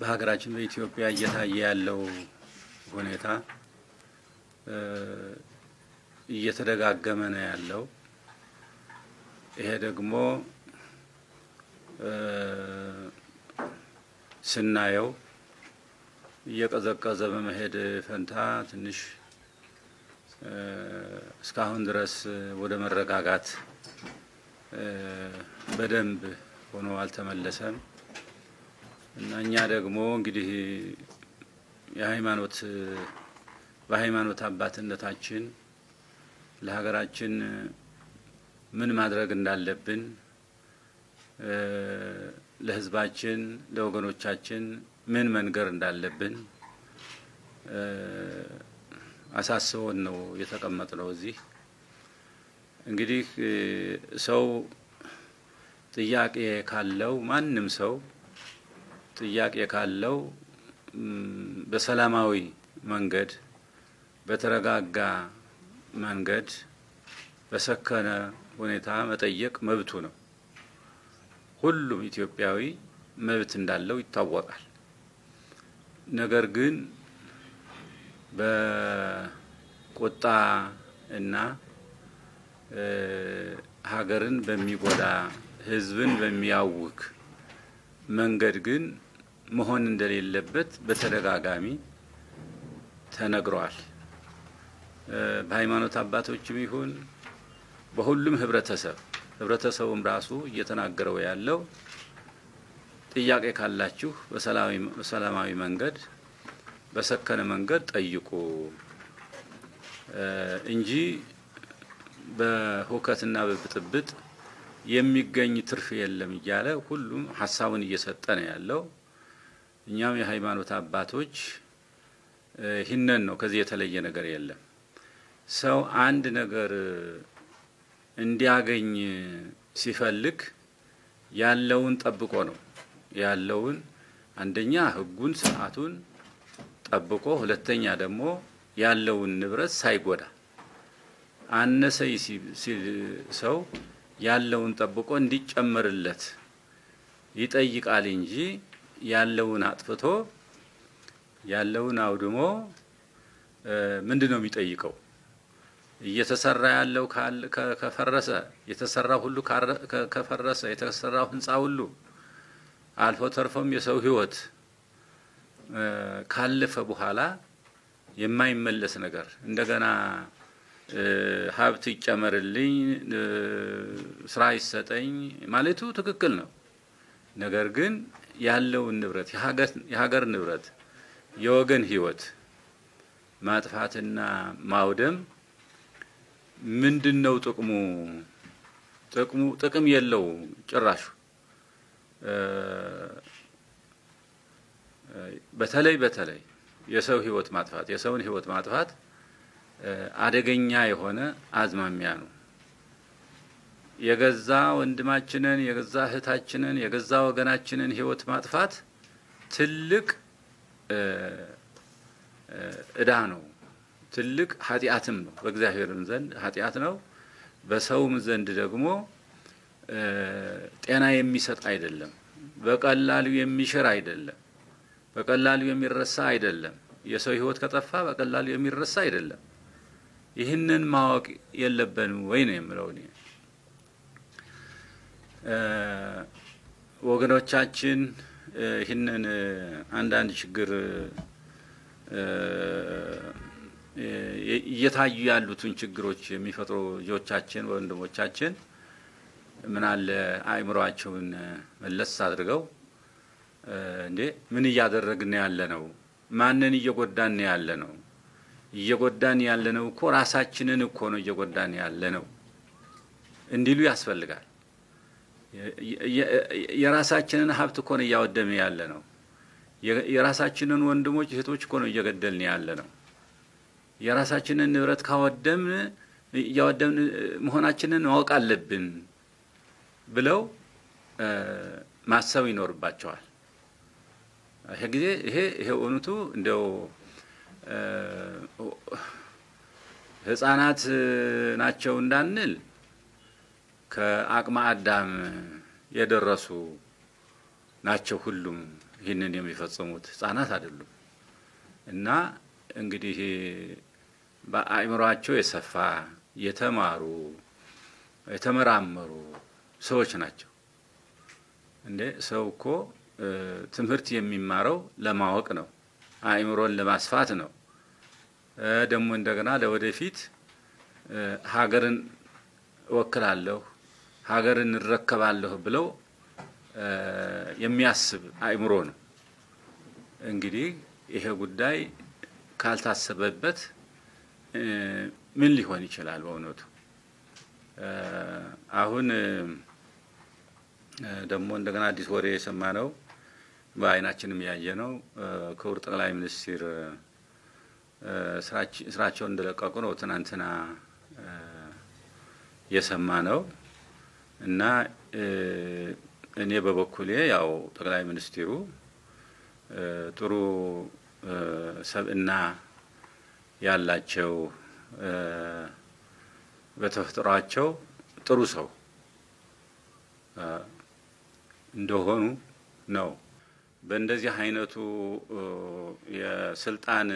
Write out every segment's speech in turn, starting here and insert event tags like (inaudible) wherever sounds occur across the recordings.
በሀገራችን በኢትዮጵያ እየታየ ያለው ሁኔታ እየተደጋገመ ነው ያለው። ይሄ ደግሞ ስናየው እየቀዘቀዘ በመሄድ ፈንታ ትንሽ እስካሁን ድረስ ወደ መረጋጋት በደንብ ሆኖ አልተመለሰም እና እኛ ደግሞ እንግዲህ የሃይማኖት በሃይማኖት አባትነታችን ለሀገራችን ምን ማድረግ እንዳለብን ለሕዝባችን ለወገኖቻችን ምን መንገር እንዳለብን አሳስቦን ነው የተቀመጥነው። እዚህ እንግዲህ ሰው ጥያቄ ካለው ማንም ሰው ጥያቄ ካለው በሰላማዊ መንገድ በተረጋጋ መንገድ በሰከነ ሁኔታ መጠየቅ መብቱ ነው። ሁሉም ኢትዮጵያዊ መብት እንዳለው ይታወቃል። ነገር ግን በቁጣ እና ሀገርን በሚጎዳ ሕዝብን በሚያውክ መንገድ ግን መሆን እንደሌለበት በተደጋጋሚ ተነግሯል። በሃይማኖት አባቶችም ይሁን በሁሉም ህብረተሰብ ህብረተሰቡም ራሱ እየተናገረው ያለው ጥያቄ ካላችሁ በሰላማዊ መንገድ በሰከነ መንገድ ጠይቁ እንጂ በሁከትና በብጥብጥ የሚገኝ ትርፍ የለም እያለ ሁሉም ሀሳቡን እየሰጠ ነው ያለው። እኛም የሃይማኖት አባቶች ይህንን ነው። ከዚህ የተለየ ነገር የለም። ሰው አንድ ነገር እንዲያገኝ ሲፈልግ ያለውን ጠብቆ ነው ያለውን አንደኛ ህጉን ስርዓቱን ጠብቆ፣ ሁለተኛ ደግሞ ያለውን ንብረት ሳይጎዳ አነሰይ ሰው ያለውን ጠብቆ እንዲጨመርለት ይጠይቃል እንጂ ያለውን አጥፍቶ ያለውን አውድሞ ምንድን ነው የሚጠይቀው? እየተሰራ ያለው ከፈረሰ የተሰራ ሁሉ ከፈረሰ የተሰራው ህንፃ ሁሉ አልፎ ተርፎም የሰው ህይወት ካለፈ በኋላ የማይመለስ ነገር እንደገና ሀብት ይጨመርልኝ፣ ስራ ይሰጠኝ ማለቱ ትክክል ነው። ነገር ግን ያለውን ንብረት የሀገር ንብረት የወገን ህይወት ማጥፋትና ማውደም ምንድን ነው ጥቅሙ? ጥቅሙ ጥቅም የለው ጭራሹ። በተለይ በተለይ የሰው ህይወት ማጥፋት የሰውን ህይወት ማጥፋት አደገኛ የሆነ አዝማሚያ ነው። የገዛ ወንድማችንን የገዛ እህታችንን የገዛ ወገናችንን ህይወት ማጥፋት ትልቅ እዳ ነው። ትልቅ ኃጢአትም ነው። በእግዚአብሔርም ዘንድ ኃጢአት ነው። በሰውም ዘንድ ደግሞ ጤና የሚሰጥ አይደለም። በቀላሉ የሚሽር አይደለም። በቀላሉ የሚረሳ አይደለም። የሰው ህይወት ከጠፋ በቀላሉ የሚረሳ አይደለም። ይህንን ማወቅ የለብንም ወይ ነው የምለው እኔ። ወገኖቻችን ይህንን አንዳንድ ችግር እየታዩ ያሉትን ችግሮች የሚፈጥሩ ልጆቻችን ወንድሞቻችን ምን አለ አእምሯቸውን መለስ አድርገው እንዴ ምን እያደረግን ያለ ነው? ማንን እየጎዳን ያለ ነው? እየጎዳን ያለ ነው እኮ ራሳችንን እኮ ነው እየጎዳን ያለ ነው እንዲሉ ያስፈልጋል። የራሳችንን ሀብት እኮ ነው እያወደም ያለ ነው። የራሳችንን ወንድሞች እህቶች እኮ ነው እየገደልን ያለ ነው። የራሳችንን ንብረት ካወደምን እያወደምን መሆናችንን ማወቅ አለብን ብለው ማሰብ ይኖርባቸዋል። ይሄ ጊዜ ይሄ ይሄ እውነቱ እንደው ሕፃናት ናቸው እንዳንል ከአቅመ አዳም የደረሱ ናቸው ሁሉም ይህንን የሚፈጽሙት ህጻናት አይደሉም። እና እንግዲህ በአእምሯቸው የሰፋ የተማሩ የተመራመሩ ሰዎች ናቸው። እንዴ ሰው እኮ ትምህርት የሚማረው ለማወቅ ነው፣ አእምሮን ለማስፋት ነው። ደግሞ እንደገና ለወደፊት ሀገርን እወክላለሁ፣ ሀገርን እረከባለሁ ብለው የሚያስብ አእምሮ ነው። እንግዲህ ይሄ ጉዳይ ካልታሰበበት ምን ሊሆን ይችላል? በእውነቱ አሁን ደግሞ እንደገና አዲስ ወሬ የሰማ ነው፣ በአይናችንም ያየ ነው። ክቡር ጠቅላይ ሚኒስትር ስራቸውን እንደለቀቁ ነው ትናንትና የሰማ ነው እና እኔ በበኩሌ ያው ጠቅላይ ሚኒስትሩ ጥሩ ሰብእና ያላቸው በተፈጥሯቸው ጥሩ ሰው እንደሆኑ ነው። በእንደዚህ አይነቱ የስልጣን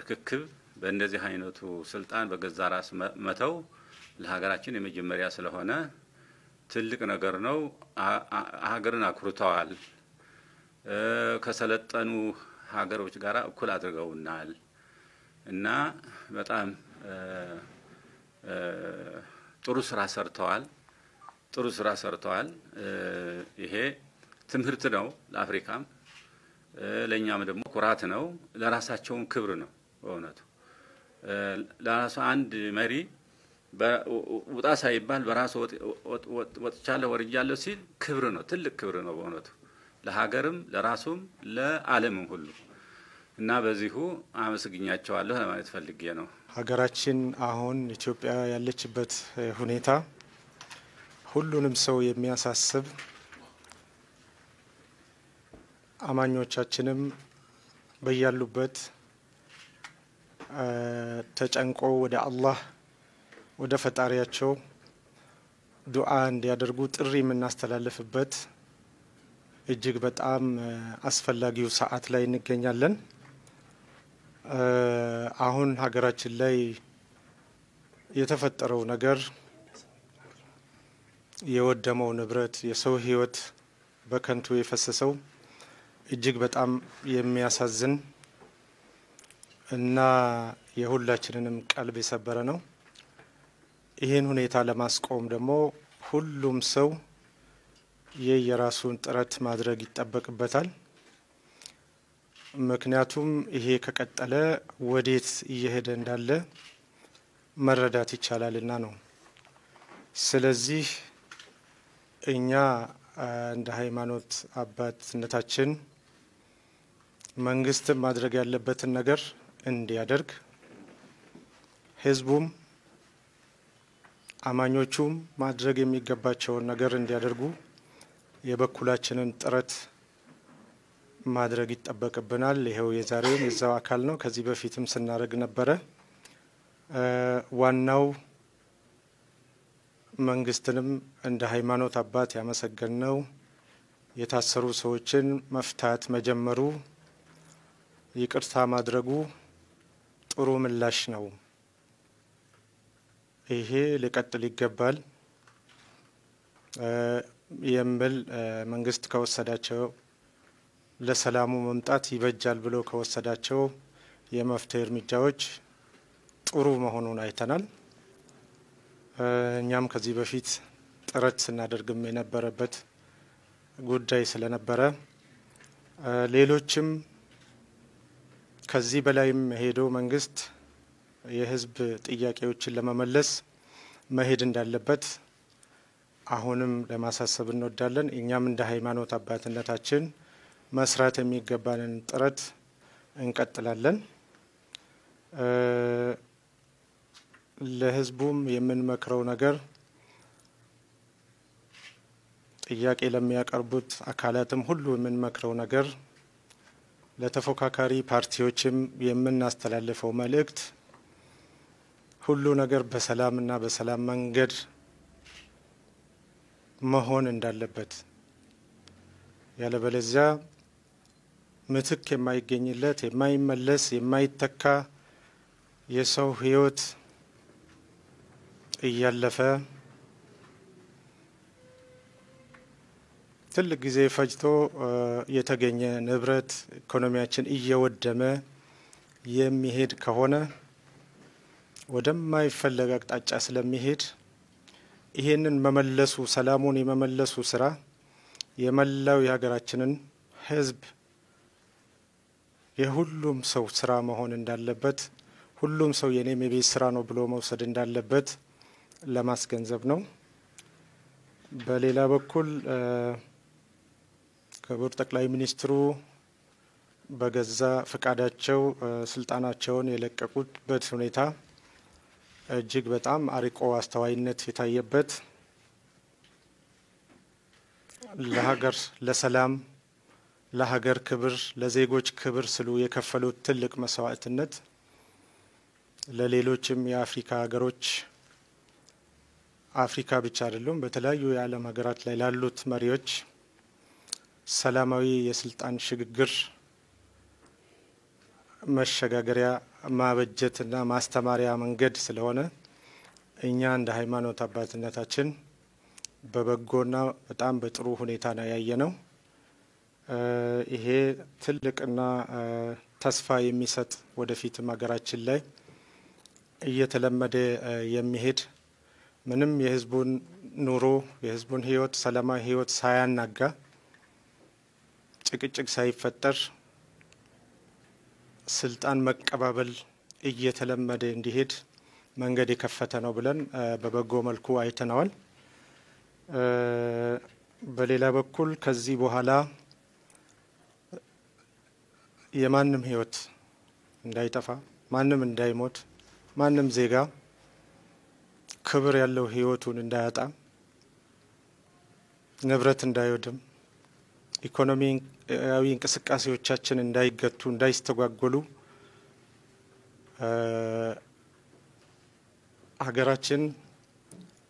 ርክክብ በእንደዚህ አይነቱ ስልጣን በገዛ ራስ መተው ለሀገራችን የመጀመሪያ ስለሆነ ትልቅ ነገር ነው። ሀገርን አኩርተዋል። ከሰለጠኑ ሀገሮች ጋር እኩል አድርገውናል እና በጣም ጥሩ ስራ ሰርተዋል። ጥሩ ስራ ሰርተዋል። ይሄ ትምህርት ነው ለአፍሪካም፣ ለእኛም ደግሞ ኩራት ነው። ለራሳቸውን ክብር ነው። በእውነቱ ለራሱ አንድ መሪ ውጣ ሳይባል በራሱ ወጥቻለሁ ወርጃለሁ ሲል ክብር ነው፣ ትልቅ ክብር ነው በእውነቱ ለሀገርም ለራሱም ለዓለምም ሁሉ እና በዚሁ አመስግኛቸዋለሁ ለማለት ፈልጌ ነው። ሀገራችን አሁን ኢትዮጵያ ያለችበት ሁኔታ ሁሉንም ሰው የሚያሳስብ አማኞቻችንም በያሉበት ተጨንቆ ወደ አላህ ወደ ፈጣሪያቸው ዱዓ እንዲያደርጉ ጥሪ የምናስተላልፍበት እጅግ በጣም አስፈላጊው ሰዓት ላይ እንገኛለን። አሁን ሀገራችን ላይ የተፈጠረው ነገር የወደመው ንብረት፣ የሰው ሕይወት በከንቱ የፈሰሰው እጅግ በጣም የሚያሳዝን እና የሁላችንንም ቀልብ የሰበረ ነው። ይህን ሁኔታ ለማስቆም ደግሞ ሁሉም ሰው የየራሱን ጥረት ማድረግ ይጠበቅበታል። ምክንያቱም ይሄ ከቀጠለ ወዴት እየሄደ እንዳለ መረዳት ይቻላልና ነው። ስለዚህ እኛ እንደ ሃይማኖት አባትነታችን መንግስትም ማድረግ ያለበትን ነገር እንዲያደርግ ህዝቡም አማኞቹም ማድረግ የሚገባቸውን ነገር እንዲያደርጉ የበኩላችንን ጥረት ማድረግ ይጠበቅብናል። ይኸው የዛሬውም የዛው አካል ነው። ከዚህ በፊትም ስናደርግ ነበረ። ዋናው መንግስትንም እንደ ሃይማኖት አባት ያመሰገን ነው የታሰሩ ሰዎችን መፍታት መጀመሩ፣ ይቅርታ ማድረጉ ጥሩ ምላሽ ነው። ይሄ ሊቀጥል ይገባል የሚል መንግስት ከወሰዳቸው ለሰላሙ መምጣት ይበጃል ብሎ ከወሰዳቸው የመፍትሄ እርምጃዎች ጥሩ መሆኑን አይተናል። እኛም ከዚህ በፊት ጥረት ስናደርግም የነበረበት ጉዳይ ስለነበረ ሌሎችም ከዚህ በላይም ሄዶ መንግስት የህዝብ ጥያቄዎችን ለመመለስ መሄድ እንዳለበት አሁንም ለማሳሰብ እንወዳለን። እኛም እንደ ሃይማኖት አባትነታችን መስራት የሚገባንን ጥረት እንቀጥላለን። ለህዝቡም የምንመክረው ነገር ጥያቄ ለሚያቀርቡት አካላትም ሁሉ የምንመክረው ነገር ለተፎካካሪ ፓርቲዎችም የምናስተላልፈው መልእክት ሁሉ ነገር በሰላምና በሰላም መንገድ መሆን እንዳለበት። ያለበለዚያ ምትክ የማይገኝለት የማይመለስ የማይተካ የሰው ሕይወት እያለፈ ትልቅ ጊዜ ፈጅቶ የተገኘ ንብረት ኢኮኖሚያችን እየወደመ የሚሄድ ከሆነ ወደማይፈለግ አቅጣጫ ስለሚሄድ ይሄንን መመለሱ ሰላሙን የመመለሱ ስራ የመላው የሀገራችንን ሕዝብ የሁሉም ሰው ስራ መሆን እንዳለበት ሁሉም ሰው የኔም የቤት ስራ ነው ብሎ መውሰድ እንዳለበት ለማስገንዘብ ነው። በሌላ በኩል ክቡር ጠቅላይ ሚኒስትሩ በገዛ ፈቃዳቸው ስልጣናቸውን የለቀቁበት ሁኔታ እጅግ በጣም አርቆ አስተዋይነት የታየበት ለሀገር ለሰላም ለሀገር ክብር ለዜጎች ክብር ስሉ የከፈሉት ትልቅ መስዋዕትነት ለሌሎችም የአፍሪካ ሀገሮች አፍሪካ ብቻ አይደሉም፣ በተለያዩ የዓለም ሀገራት ላይ ላሉት መሪዎች ሰላማዊ የስልጣን ሽግግር መሸጋገሪያ ማበጀትና ማስተማሪያ መንገድ ስለሆነ እኛ እንደ ሃይማኖት አባትነታችን በበጎና በጣም በጥሩ ሁኔታ ነው ያየ ነው። ይሄ ትልቅና ተስፋ የሚሰጥ ወደፊትም ሀገራችን ላይ እየተለመደ የሚሄድ ምንም የሕዝቡን ኑሮ የሕዝቡን ሕይወት ሰላማዊ ሕይወት ሳያናጋ ጭቅጭቅ ሳይፈጠር ስልጣን መቀባበል እየተለመደ እንዲሄድ መንገድ የከፈተ ነው ብለን በበጎ መልኩ አይተነዋል። በሌላ በኩል ከዚህ በኋላ የማንም ሕይወት እንዳይጠፋ፣ ማንም እንዳይሞት፣ ማንም ዜጋ ክብር ያለው ሕይወቱን እንዳያጣ፣ ንብረት እንዳይወድም፣ ኢኮኖሚያዊ እንቅስቃሴዎቻችን እንዳይገቱ፣ እንዳይስተጓጎሉ ሀገራችን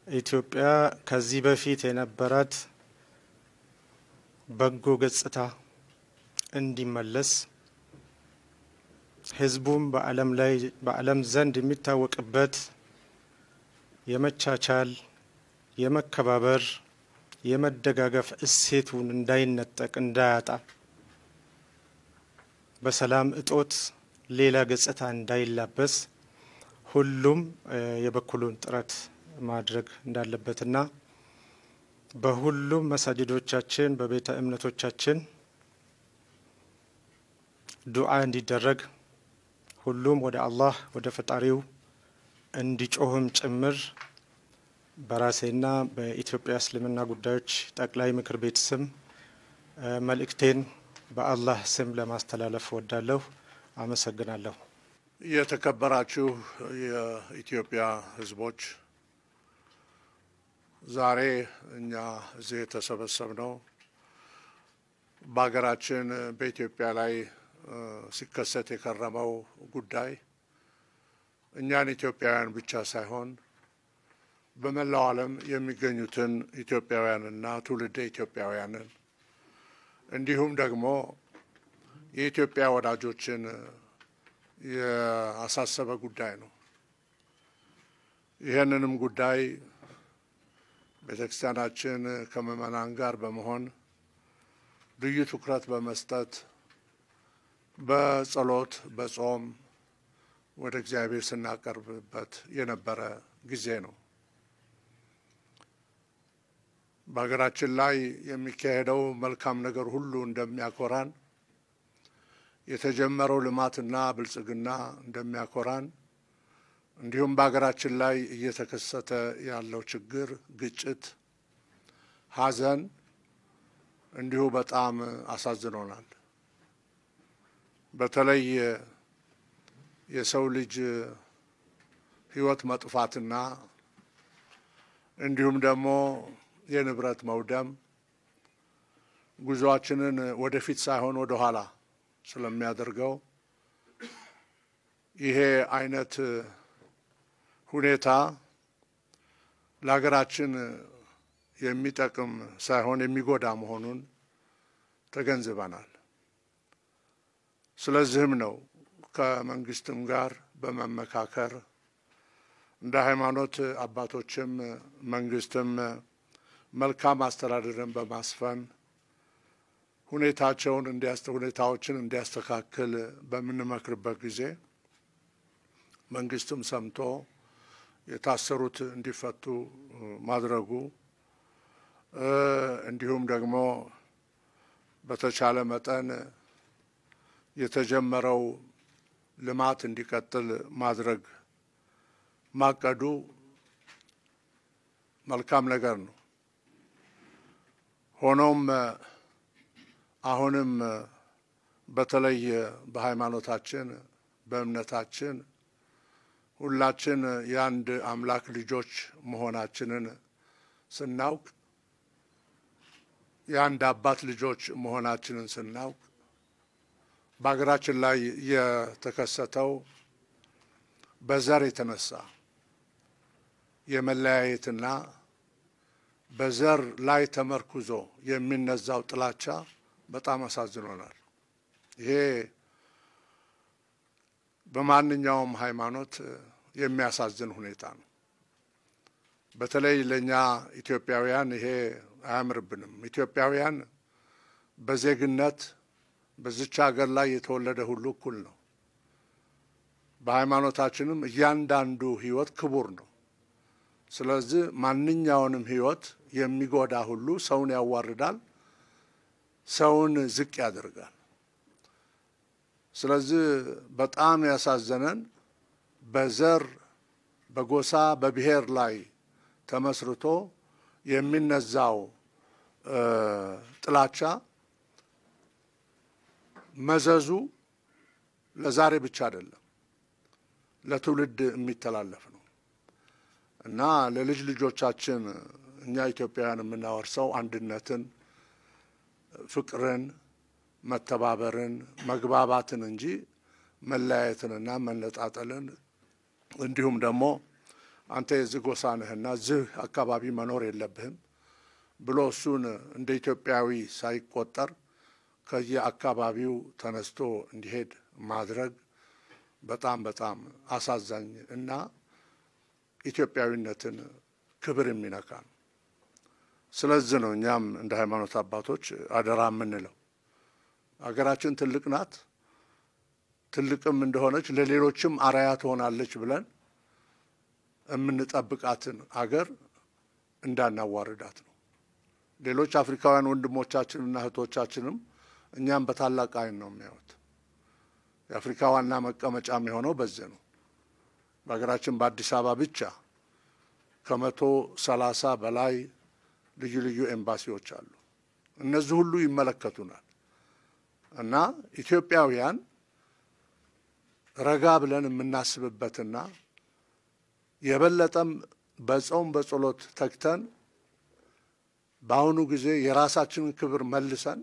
ኢትዮጵያ ከዚህ በፊት የነበራት በጎ ገጽታ እንዲመለስ ሕዝቡም በዓለም ላይ በዓለም ዘንድ የሚታወቅበት የመቻቻል፣ የመከባበር፣ የመደጋገፍ እሴቱን እንዳይነጠቅ እንዳያጣ በሰላም እጦት ሌላ ገጽታ እንዳይላበስ ሁሉም የበኩሉን ጥረት ማድረግ እንዳለበትና በሁሉም መሳጅዶቻችን በቤተ እምነቶቻችን ዱዓ እንዲደረግ ሁሉም ወደ አላህ ወደ ፈጣሪው እንዲጮህም ጭምር በራሴና በኢትዮጵያ እስልምና ጉዳዮች ጠቅላይ ምክር ቤት ስም መልእክቴን በአላህ ስም ለማስተላለፍ እወዳለሁ። አመሰግናለሁ። የተከበራችሁ የኢትዮጵያ ሕዝቦች ዛሬ እኛ እዚህ የተሰበሰብነው በሀገራችን በኢትዮጵያ ላይ ሲከሰት የከረመው ጉዳይ እኛን ኢትዮጵያውያን ብቻ ሳይሆን በመላው ዓለም የሚገኙትን ኢትዮጵያውያንና ትውልደ ኢትዮጵያውያንን እንዲሁም ደግሞ የኢትዮጵያ ወዳጆችን ያሳሰበ ጉዳይ ነው። ይህንንም ጉዳይ ቤተ ክርስቲያናችን ከምዕመናን ጋር በመሆን ልዩ ትኩረት በመስጠት በጸሎት በጾም ወደ እግዚአብሔር ስናቀርብበት የነበረ ጊዜ ነው። በሀገራችን ላይ የሚካሄደው መልካም ነገር ሁሉ እንደሚያኮራን የተጀመረው ልማትና ብልጽግና እንደሚያኮራን እንዲሁም በሀገራችን ላይ እየተከሰተ ያለው ችግር፣ ግጭት፣ ሐዘን እንዲሁ በጣም አሳዝኖናል። በተለይ የሰው ልጅ ሕይወት መጥፋትና እንዲሁም ደግሞ የንብረት መውደም ጉዞአችንን ወደፊት ሳይሆን ወደ ኋላ ስለሚያደርገው ይሄ አይነት ሁኔታ ለሀገራችን የሚጠቅም ሳይሆን የሚጎዳ መሆኑን ተገንዝበናል። ስለዚህም ነው ከመንግስትም ጋር በመመካከር እንደ ሃይማኖት አባቶችም መንግስትም መልካም አስተዳደርን በማስፈን ሁኔታቸውን ሁኔታዎችን እንዲያስተካክል በምንመክርበት ጊዜ መንግስትም ሰምቶ የታሰሩት እንዲፈቱ ማድረጉ እንዲሁም ደግሞ በተቻለ መጠን የተጀመረው ልማት እንዲቀጥል ማድረግ ማቀዱ መልካም ነገር ነው። ሆኖም አሁንም በተለይ በሃይማኖታችን በእምነታችን ሁላችን የአንድ አምላክ ልጆች መሆናችንን ስናውቅ የአንድ አባት ልጆች መሆናችንን ስናውቅ በሀገራችን ላይ የተከሰተው በዘር የተነሳ የመለያየትና በዘር ላይ ተመርኩዞ የሚነዛው ጥላቻ በጣም አሳዝኖናል። ይሄ በማንኛውም ሃይማኖት የሚያሳዝን ሁኔታ ነው። በተለይ ለእኛ ኢትዮጵያውያን ይሄ አያምርብንም። ኢትዮጵያውያን በዜግነት በዚች ሀገር ላይ የተወለደ ሁሉ እኩል ነው። በሃይማኖታችንም እያንዳንዱ ሕይወት ክቡር ነው። ስለዚህ ማንኛውንም ሕይወት የሚጎዳ ሁሉ ሰውን ያዋርዳል፣ ሰውን ዝቅ ያደርጋል። ስለዚህ በጣም ያሳዘነን በዘር በጎሳ በብሔር ላይ ተመስርቶ የሚነዛው ጥላቻ መዘዙ ለዛሬ ብቻ አይደለም፣ ለትውልድ የሚተላለፍ ነው እና ለልጅ ልጆቻችን እኛ ኢትዮጵያውያን የምናወርሰው አንድነትን፣ ፍቅርን፣ መተባበርን፣ መግባባትን እንጂ መለያየትንና መነጣጠልን እንዲሁም ደግሞ አንተ የዚህ ጎሳ ነህና እዚህ አካባቢ መኖር የለብህም ብሎ እሱን እንደ ኢትዮጵያዊ ሳይቆጠር ከየአካባቢው ተነስቶ እንዲሄድ ማድረግ በጣም በጣም አሳዛኝ እና ኢትዮጵያዊነትን ክብር የሚነካ ነው። ስለዚህ ነው እኛም እንደ ሃይማኖት አባቶች አደራ የምንለው ሀገራችን ትልቅ ናት። ትልቅም እንደሆነች ለሌሎችም አርአያ ትሆናለች ብለን የምንጠብቃትን አገር እንዳናዋርዳት ነው። ሌሎች አፍሪካውያን ወንድሞቻችንና እህቶቻችንም እኛም በታላቅ ዓይን ነው የሚያዩት። የአፍሪካ ዋና መቀመጫ የሆነው በዚህ ነው። በሀገራችን በአዲስ አበባ ብቻ ከመቶ ሰላሳ በላይ ልዩ ልዩ ኤምባሲዎች አሉ። እነዚህ ሁሉ ይመለከቱናል እና ኢትዮጵያውያን ረጋ ብለን የምናስብበትና የበለጠም በጾም በጸሎት ተግተን በአሁኑ ጊዜ የራሳችንን ክብር መልሰን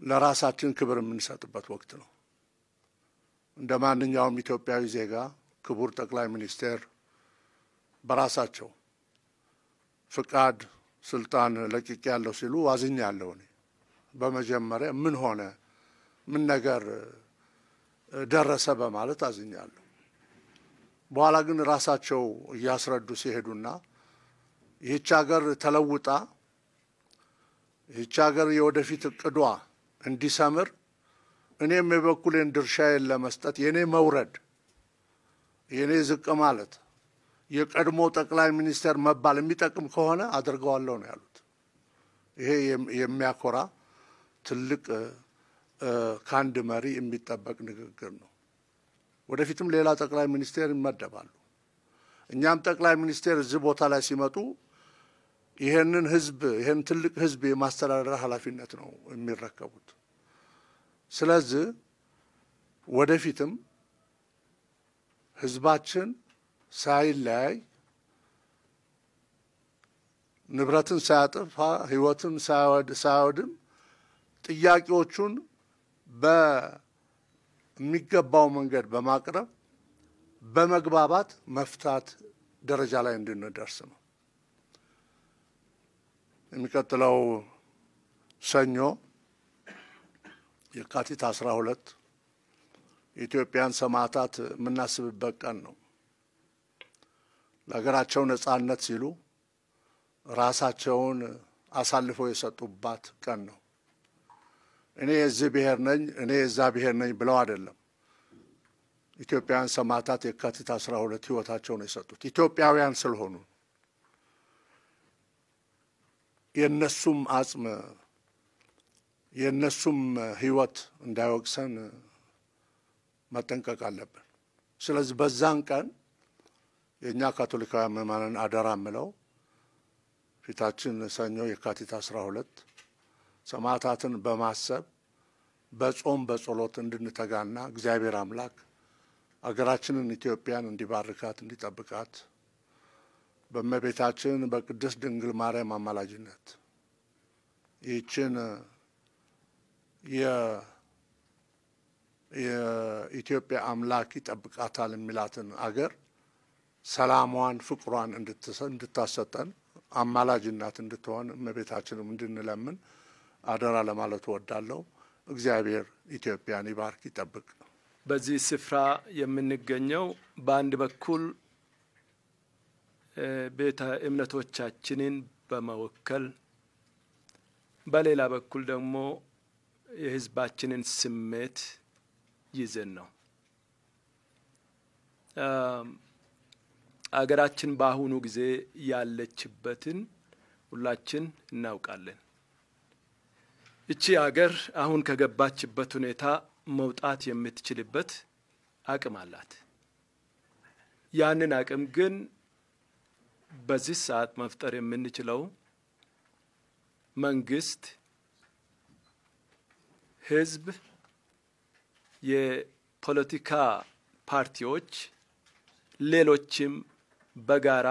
ለራሳችን ክብር የምንሰጥበት ወቅት ነው። እንደ ማንኛውም ኢትዮጵያዊ ዜጋ ክቡር ጠቅላይ ሚኒስቴር በራሳቸው ፍቃድ ስልጣን ለቅቄ ያለው ሲሉ ዋዝኛለሁ። እኔ በመጀመሪያ ምን ሆነ ምን ነገር ደረሰ በማለት አዝኛለሁ። በኋላ ግን ራሳቸው እያስረዱ ሲሄዱና ይህች ሀገር ተለውጣ ይህች ሀገር የወደፊት እቅዷ እንዲሰምር እኔም የበኩሌን ድርሻዬን ለመስጠት የእኔ መውረድ የእኔ ዝቅ ማለት የቀድሞ ጠቅላይ ሚኒስትር መባል የሚጠቅም ከሆነ አድርገዋለሁ ነው ያሉት። ይሄ የሚያኮራ ትልቅ ከአንድ መሪ የሚጠበቅ ንግግር ነው። ወደፊትም ሌላ ጠቅላይ ሚኒስቴር ይመደባሉ። እኛም ጠቅላይ ሚኒስቴር እዚህ ቦታ ላይ ሲመጡ ይሄንን ህዝብ ይሄን ትልቅ ህዝብ የማስተዳደር ኃላፊነት ነው የሚረከቡት። ስለዚህ ወደፊትም ህዝባችን ሳይለያይ ንብረትን ሳያጠፋ ህይወትን ሳያወድም ጥያቄዎቹን በሚገባው መንገድ በማቅረብ በመግባባት መፍታት ደረጃ ላይ እንድንደርስ ነው። የሚቀጥለው ሰኞ የካቲት አስራ ሁለት የኢትዮጵያን ሰማዕታት የምናስብበት ቀን ነው። ለሀገራቸው ነጻነት ሲሉ ራሳቸውን አሳልፈው የሰጡባት ቀን ነው። እኔ የዚህ ብሔር ነኝ፣ እኔ የዛ ብሔር ነኝ ብለው አይደለም። ኢትዮጵያውያን ሰማዕታት የካቲት አስራ ሁለት ህይወታቸውን የሰጡት ኢትዮጵያውያን ስለሆኑ የእነሱም አጽም የእነሱም ህይወት እንዳይወቅሰን መጠንቀቅ አለብን። ስለዚህ በዛን ቀን የእኛ ካቶሊካውያን ምዕመናን አደራ ምለው ፊታችን ሰኞ የካቲት አስራ ሁለት ሰማዕታትን በማሰብ በጾም በጸሎት እንድንተጋና እግዚአብሔር አምላክ አገራችንን ኢትዮጵያን እንዲባርካት እንዲጠብቃት በእመቤታችን በቅድስት ድንግል ማርያም አማላጅነት ይህችን የኢትዮጵያ አምላክ ይጠብቃታል የሚላትን አገር ሰላሟን፣ ፍቅሯን እንድታሰጠን አማላጅናት እንድትሆን እመቤታችንም እንድንለምን አደራ ለማለት እወዳለሁ። እግዚአብሔር ኢትዮጵያን ይባርክ ይጠብቅ። በዚህ ስፍራ የምንገኘው በአንድ በኩል ቤተ እምነቶቻችንን በመወከል በሌላ በኩል ደግሞ የሕዝባችንን ስሜት ይዘን ነው። አገራችን በአሁኑ ጊዜ ያለችበትን ሁላችን እናውቃለን። እቺ አገር አሁን ከገባችበት ሁኔታ መውጣት የምትችልበት አቅም አላት። ያንን አቅም ግን በዚህ ሰዓት መፍጠር የምንችለው መንግስት፣ ህዝብ፣ የፖለቲካ ፓርቲዎች፣ ሌሎችም በጋራ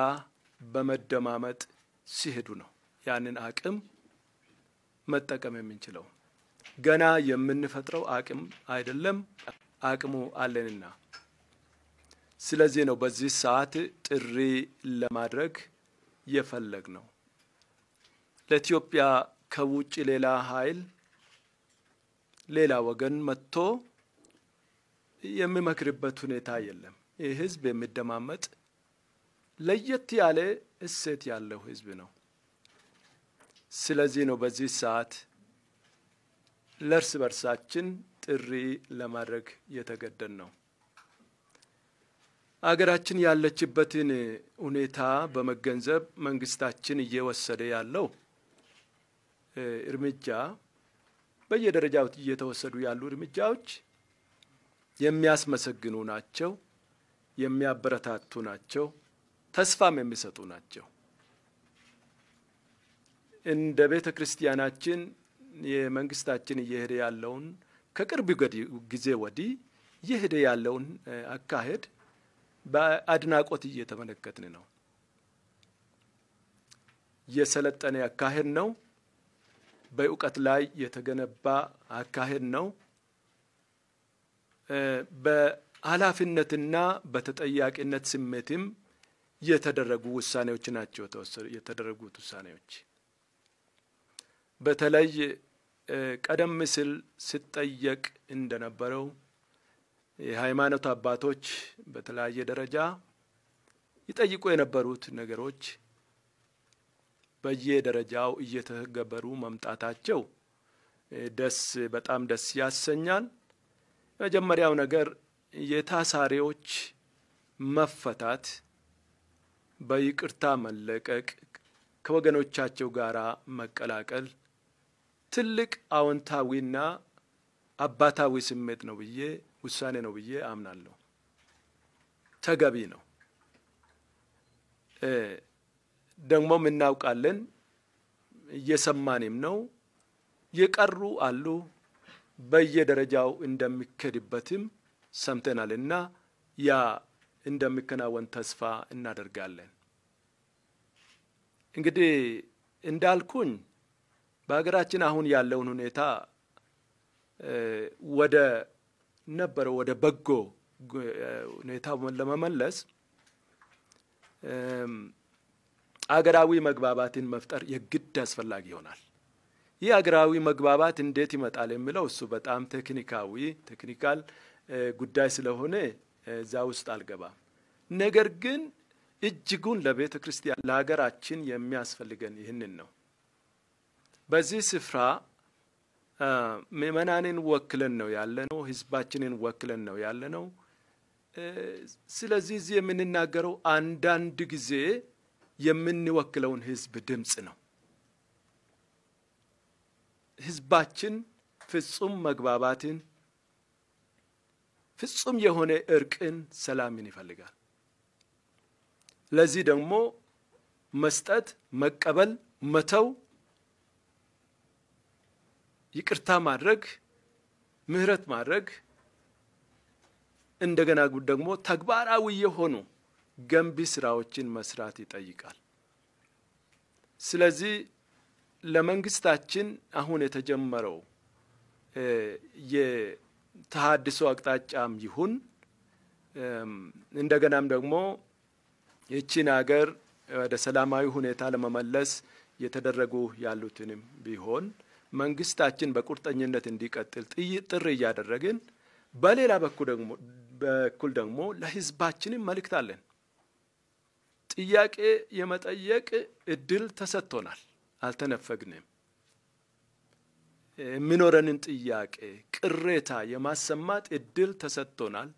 በመደማመጥ ሲሄዱ ነው ያንን አቅም መጠቀም የምንችለው። ገና የምንፈጥረው አቅም አይደለም፣ አቅሙ አለንና። ስለዚህ ነው በዚህ ሰዓት ጥሪ ለማድረግ የፈለግ ነው። ለኢትዮጵያ ከውጭ ሌላ ኃይል ሌላ ወገን መጥቶ የሚመክርበት ሁኔታ የለም። ይህ ህዝብ የሚደማመጥ ለየት ያለ እሴት ያለው ህዝብ ነው። ስለዚህ ነው በዚህ ሰዓት ለእርስ በርሳችን ጥሪ ለማድረግ የተገደድ ነው። አገራችን ያለችበትን ሁኔታ በመገንዘብ መንግስታችን እየወሰደ ያለው እርምጃ በየደረጃው እየተወሰዱ ያሉ እርምጃዎች የሚያስመሰግኑ ናቸው፣ የሚያበረታቱ ናቸው፣ ተስፋም የሚሰጡ ናቸው። እንደ ቤተ ክርስቲያናችን የመንግስታችን እየሄደ ያለውን ከቅርብ ጊዜ ወዲህ እየሄደ ያለውን አካሄድ በአድናቆት እየተመለከትን ነው። የሰለጠነ አካሄድ ነው። በእውቀት ላይ የተገነባ አካሄድ ነው። በኃላፊነትና በተጠያቂነት ስሜትም የተደረጉ ውሳኔዎች ናቸው የተደረጉት ውሳኔዎች በተለይ ቀደም ሲል ሲጠየቅ እንደነበረው የሃይማኖት አባቶች በተለያየ ደረጃ ይጠይቁ የነበሩት ነገሮች በየደረጃው እየተገበሩ መምጣታቸው ደስ በጣም ደስ ያሰኛል። የመጀመሪያው ነገር የታሳሪዎች መፈታት፣ በይቅርታ መለቀቅ፣ ከወገኖቻቸው ጋር መቀላቀል ትልቅ አዎንታዊና አባታዊ ስሜት ነው ብዬ ውሳኔ ነው ብዬ አምናለሁ። ተገቢ ነው። ደግሞም እናውቃለን፣ እየሰማንም ነው። የቀሩ አሉ፣ በየደረጃው እንደሚከድበትም ሰምተናል እና ያ እንደሚከናወን ተስፋ እናደርጋለን። እንግዲህ እንዳልኩኝ በሀገራችን አሁን ያለውን ሁኔታ ወደ ነበረው ወደ በጎ ሁኔታ ለመመለስ አገራዊ መግባባትን መፍጠር የግድ አስፈላጊ ይሆናል። ይህ ሀገራዊ መግባባት እንዴት ይመጣል የሚለው እሱ በጣም ቴክኒካዊ technical ጉዳይ ስለሆነ እዛ ውስጥ አልገባም። ነገር ግን እጅጉን ለቤተ ክርስቲያን ለሀገራችን የሚያስፈልገን ይህንን ነው። በዚህ ስፍራ ምእመናንን ወክለን ነው ያለ ነው። ህዝባችንን ወክለን ነው ያለ ነው። ስለዚህ እዚህ የምንናገረው አንዳንድ ጊዜ የምንወክለውን ህዝብ ድምፅ ነው። ህዝባችን ፍጹም መግባባትን፣ ፍጹም የሆነ እርቅን፣ ሰላምን ይፈልጋል። ለዚህ ደግሞ መስጠት፣ መቀበል፣ መተው፣ ይቅርታ ማድረግ፣ ምህረት ማድረግ እንደገና ደግሞ ተግባራዊ የሆኑ ገንቢ ስራዎችን መስራት ይጠይቃል። ስለዚህ ለመንግስታችን አሁን የተጀመረው የተሃድሶ አቅጣጫም ይሁን እንደገናም ደግሞ ይቺን ሀገር ወደ ሰላማዊ ሁኔታ ለመመለስ የተደረጉ ያሉትንም ቢሆን መንግስታችን በቁርጠኝነት እንዲቀጥል ጥሪ እያደረግን በሌላ በኩል ደግሞ በኩል ደግሞ ለህዝባችንም መልእክት አለን። ጥያቄ የመጠየቅ እድል ተሰጥቶናል፣ አልተነፈግንም። የሚኖረንን ጥያቄ ቅሬታ የማሰማት እድል ተሰጥቶናል፣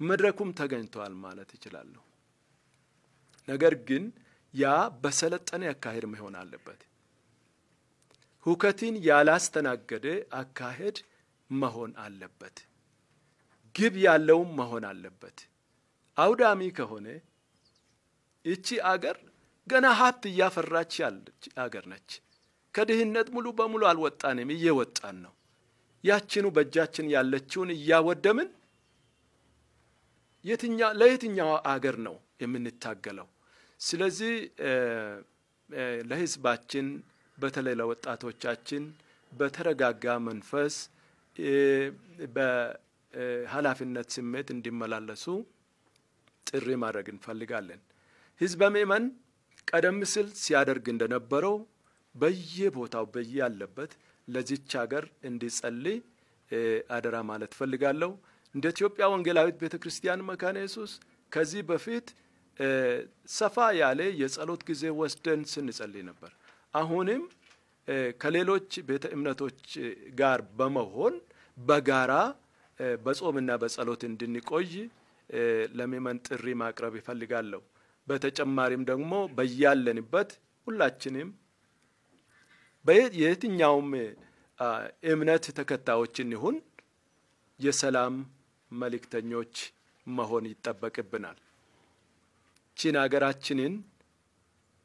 መድረኩም ተገኝተዋል ማለት እችላለሁ። ነገር ግን ያ በሰለጠነ አካሄድ መሆን አለበት። ሁከትን ያላስተናገደ አካሄድ መሆን አለበት። ግብ ያለውም መሆን አለበት። አውዳሚ ከሆነ ይቺ አገር ገና ሀብት እያፈራች ያለች አገር ነች። ከድህነት ሙሉ በሙሉ አልወጣንም፣ እየወጣን ነው። ያችኑ በእጃችን ያለችውን እያወደምን የትኛ ለየትኛው አገር ነው የምንታገለው? ስለዚህ ለህዝባችን በተለይ ለወጣቶቻችን በተረጋጋ መንፈስ ኃላፊነት ስሜት እንዲመላለሱ ጥሪ ማድረግ እንፈልጋለን። ህዝበ ምእመን ቀደም ሲል ሲያደርግ እንደነበረው በየቦታው በያለበት ለዚች ሀገር እንዲጸልይ አደራ ማለት ፈልጋለሁ። እንደ ኢትዮጵያ ወንጌላዊት ቤተ ክርስቲያን መካነ ኢየሱስ ከዚህ በፊት ሰፋ ያለ የጸሎት ጊዜ ወስደን ስንጸልይ ነበር። አሁንም ከሌሎች ቤተ እምነቶች ጋር በመሆን በጋራ በጾምና በጸሎት እንድንቆይ ለምእመን ጥሪ ማቅረብ ይፈልጋለሁ። በተጨማሪም ደግሞ በያለንበት ሁላችንም የየትኛውም እምነት ተከታዮችን ይሁን የሰላም መልእክተኞች መሆን ይጠበቅብናል። ቺን ሀገራችንን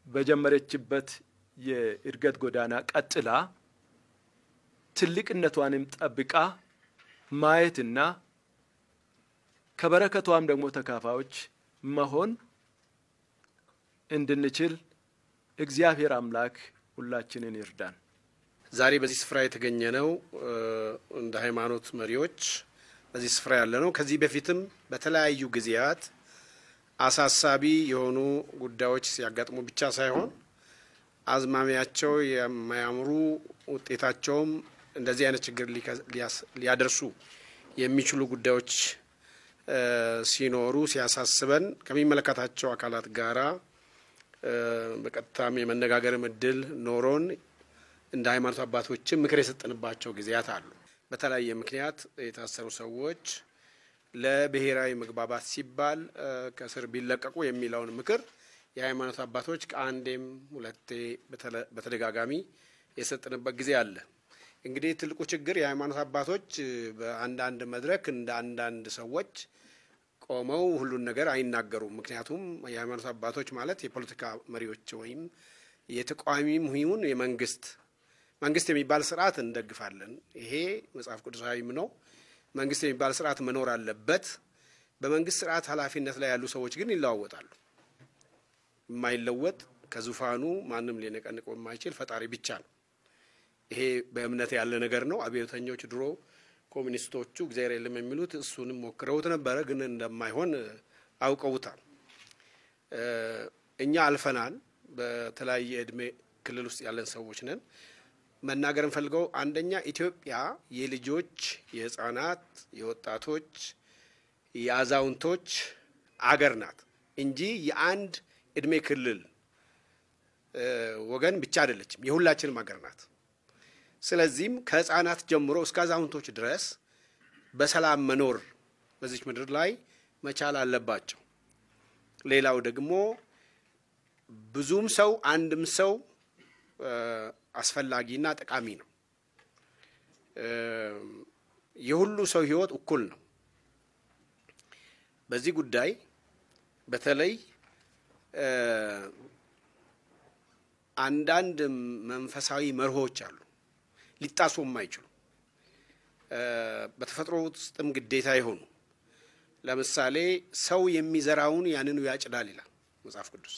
በጀመረችበት የእድገት ጎዳና ቀጥላ ትልቅነቷንም ጠብቃ ማየትና ከበረከቷም ደግሞ ተካፋዮች መሆን እንድንችል እግዚአብሔር አምላክ ሁላችንን ይርዳን። ዛሬ በዚህ ስፍራ የተገኘ ነው እንደ ሃይማኖት መሪዎች በዚህ ስፍራ ያለ ነው። ከዚህ በፊትም በተለያዩ ጊዜያት አሳሳቢ የሆኑ ጉዳዮች ሲያጋጥሙ ብቻ ሳይሆን አዝማሚያቸው የማያምሩ ውጤታቸውም እንደዚህ አይነት ችግር ሊያደርሱ የሚችሉ ጉዳዮች ሲኖሩ ሲያሳስበን ከሚመለከታቸው አካላት ጋራ በቀጥታም የመነጋገርም እድል ኖሮን እንደ ሃይማኖት አባቶችም ምክር የሰጠንባቸው ጊዜያት አሉ። በተለያየ ምክንያት የታሰሩ ሰዎች ለብሔራዊ መግባባት ሲባል ከእስር ቢለቀቁ የሚለውን ምክር የሃይማኖት አባቶች ከአንዴም ሁለቴ በተደጋጋሚ የሰጥንበት ጊዜ አለ። እንግዲህ ትልቁ ችግር የሃይማኖት አባቶች በአንዳንድ መድረክ እንደ አንዳንድ ሰዎች ቆመው ሁሉን ነገር አይናገሩም። ምክንያቱም የሃይማኖት አባቶች ማለት የፖለቲካ መሪዎች ወይም የተቃዋሚም ይሁን የመንግስት መንግስት የሚባል ስርዓት እንደግፋለን። ይሄ መጽሐፍ ቅዱሳዊም ነው። መንግስት የሚባል ስርዓት መኖር አለበት። በመንግስት ስርዓት ኃላፊነት ላይ ያሉ ሰዎች ግን ይለዋወጣሉ። የማይለወጥ ከዙፋኑ ማንም ሊነቀንቀው የማይችል ፈጣሪ ብቻ ነው። ይሄ በእምነት ያለ ነገር ነው። አብዮተኞች ድሮ ኮሚኒስቶቹ እግዚአብሔር የለም የሚሉት እሱንም ሞክረውት ነበረ፣ ግን እንደማይሆን አውቀውታል። እኛ አልፈናል። በተለያየ እድሜ ክልል ውስጥ ያለን ሰዎች ነን። መናገር እንፈልገው አንደኛ ኢትዮጵያ የልጆች፣ የህፃናት፣ የወጣቶች፣ የአዛውንቶች አገር ናት እንጂ የአንድ እድሜ ክልል ወገን ብቻ አይደለችም። የሁላችንም አገር ናት። ስለዚህም ከህፃናት ጀምሮ እስከ አዛውንቶች ድረስ በሰላም መኖር በዚች ምድር ላይ መቻል አለባቸው። ሌላው ደግሞ ብዙም ሰው አንድም ሰው አስፈላጊና ጠቃሚ ነው። የሁሉ ሰው ህይወት እኩል ነው። በዚህ ጉዳይ በተለይ አንዳንድ መንፈሳዊ መርሆች አሉ ሊጣሱ የማይችሉ በተፈጥሮ ውስጥም ግዴታ የሆኑ ለምሳሌ ሰው የሚዘራውን ያንኑ ያጭዳል ይላል መጽሐፍ ቅዱስ።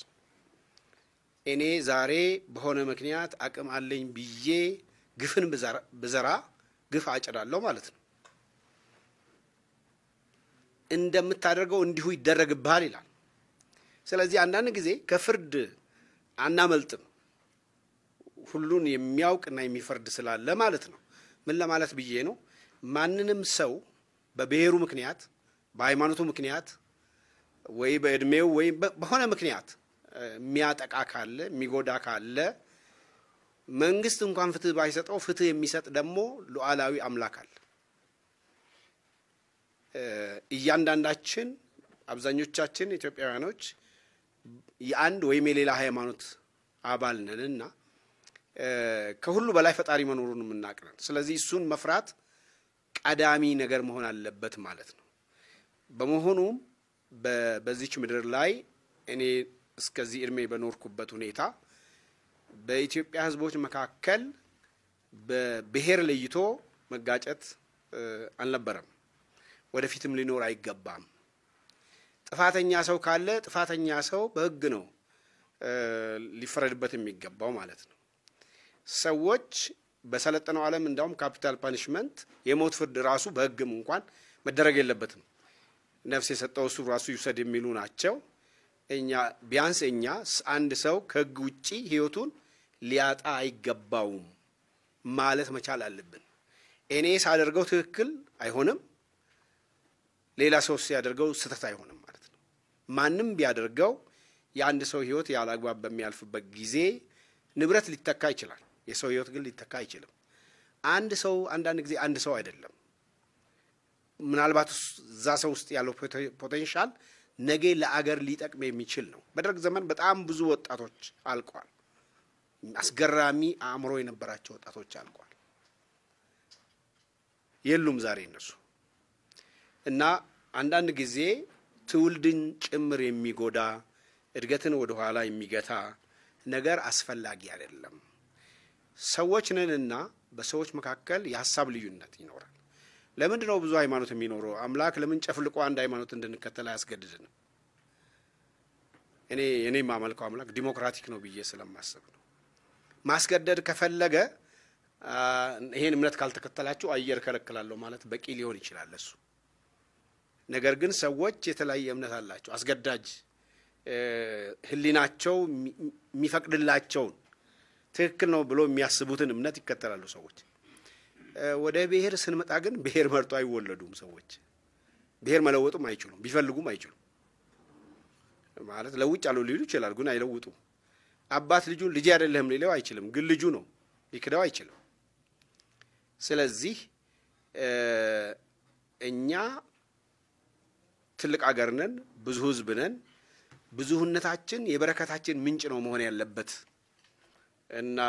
እኔ ዛሬ በሆነ ምክንያት አቅም አለኝ ብዬ ግፍን ብዘራ ግፍ አጭዳለሁ ማለት ነው። እንደምታደርገው እንዲሁ ይደረግብሃል ይላል። ስለዚህ አንዳንድ ጊዜ ከፍርድ አናመልጥም፣ ሁሉን የሚያውቅና የሚፈርድ ስላለ ማለት ነው። ምን ለማለት ብዬ ነው? ማንንም ሰው በብሔሩ ምክንያት፣ በሃይማኖቱ ምክንያት ወይ በእድሜው ወይ በሆነ ምክንያት የሚያጠቃ ካለ የሚጎዳ ካለ መንግስት እንኳን ፍትህ ባይሰጠው ፍትህ የሚሰጥ ደግሞ ሉዓላዊ አምላክ አለ። እያንዳንዳችን አብዛኞቻችን ኢትዮጵያውያኖች የአንድ ወይም የሌላ ሃይማኖት አባል ነን እና ከሁሉ በላይ ፈጣሪ መኖሩን የምናውቅ ነን። ስለዚህ እሱን መፍራት ቀዳሚ ነገር መሆን አለበት ማለት ነው። በመሆኑም በዚች ምድር ላይ እኔ እስከዚህ እድሜ በኖርኩበት ሁኔታ በኢትዮጵያ ሕዝቦች መካከል በብሔር ለይቶ መጋጨት አልነበረም፣ ወደፊትም ሊኖር አይገባም። ጥፋተኛ ሰው ካለ ጥፋተኛ ሰው በሕግ ነው ሊፈረድበት የሚገባው ማለት ነው። ሰዎች በሰለጠነው ዓለም እንዳውም capital punishment የሞት ፍርድ ራሱ በሕግም እንኳን መደረግ የለበትም። ነፍስ የሰጠው እሱ ራሱ ይውሰድ የሚሉ ናቸው። እኛ ቢያንስ እኛ አንድ ሰው ከህግ ውጪ ህይወቱን ሊያጣ አይገባውም ማለት መቻል አለብን። እኔ ሳደርገው ትክክል አይሆንም፣ ሌላ ሰው ሲያደርገው ስህተት አይሆንም ማለት ነው። ማንም ቢያደርገው የአንድ ሰው ህይወት ያለ አግባብ በሚያልፍበት ጊዜ ንብረት ሊተካ ይችላል። የሰው ህይወት ግን ሊተካ አይችልም። አንድ ሰው አንዳንድ ጊዜ አንድ ሰው አይደለም። ምናልባት እዛ ሰው ውስጥ ያለው ፖቴንሻል ነገ ለአገር ሊጠቅም የሚችል ነው። በደርግ ዘመን በጣም ብዙ ወጣቶች አልቋል። አስገራሚ አእምሮ የነበራቸው ወጣቶች አልቋል። የሉም ዛሬ እነሱ እና አንዳንድ ጊዜ ትውልድን ጭምር የሚጎዳ እድገትን ወደ ኋላ የሚገታ ነገር አስፈላጊ አይደለም። ሰዎች ነንና በሰዎች መካከል የሀሳብ ልዩነት ይኖራል። ለምንድን ነው ብዙ ሃይማኖት የሚኖረው? አምላክ ለምን ጨፍልቆ አንድ ሃይማኖት እንድንከተል አያስገድድንም? እኔ እኔ የማመልከው አምላክ ዲሞክራቲክ ነው ብዬ ስለማስብ ነው። ማስገደድ ከፈለገ ይሄን እምነት ካልተከተላችሁ አየር ከለክላለሁ ማለት በቂ ሊሆን ይችላል እሱ። ነገር ግን ሰዎች የተለያየ እምነት አላቸው። አስገዳጅ ሕሊናቸው የሚፈቅድላቸውን ትክክል ነው ብሎ የሚያስቡትን እምነት ይከተላሉ ሰዎች። ወደ ብሔር ስንመጣ ግን ብሔር መርጦ አይወለዱም ሰዎች። ብሔር መለወጡም አይችሉም፣ ቢፈልጉም አይችሉም። ማለት ለውጭ አለው ሊሉ ይችላል፣ ግን አይለውጡም። አባት ልጁን ልጅ አይደለህም ሊለው አይችልም፣ ግን ልጁ ነው፣ ሊክደው አይችልም። ስለዚህ እኛ ትልቅ አገር ነን፣ ብዙ ህዝብ ነን። ብዙህነታችን የበረከታችን ምንጭ ነው መሆን ያለበት እና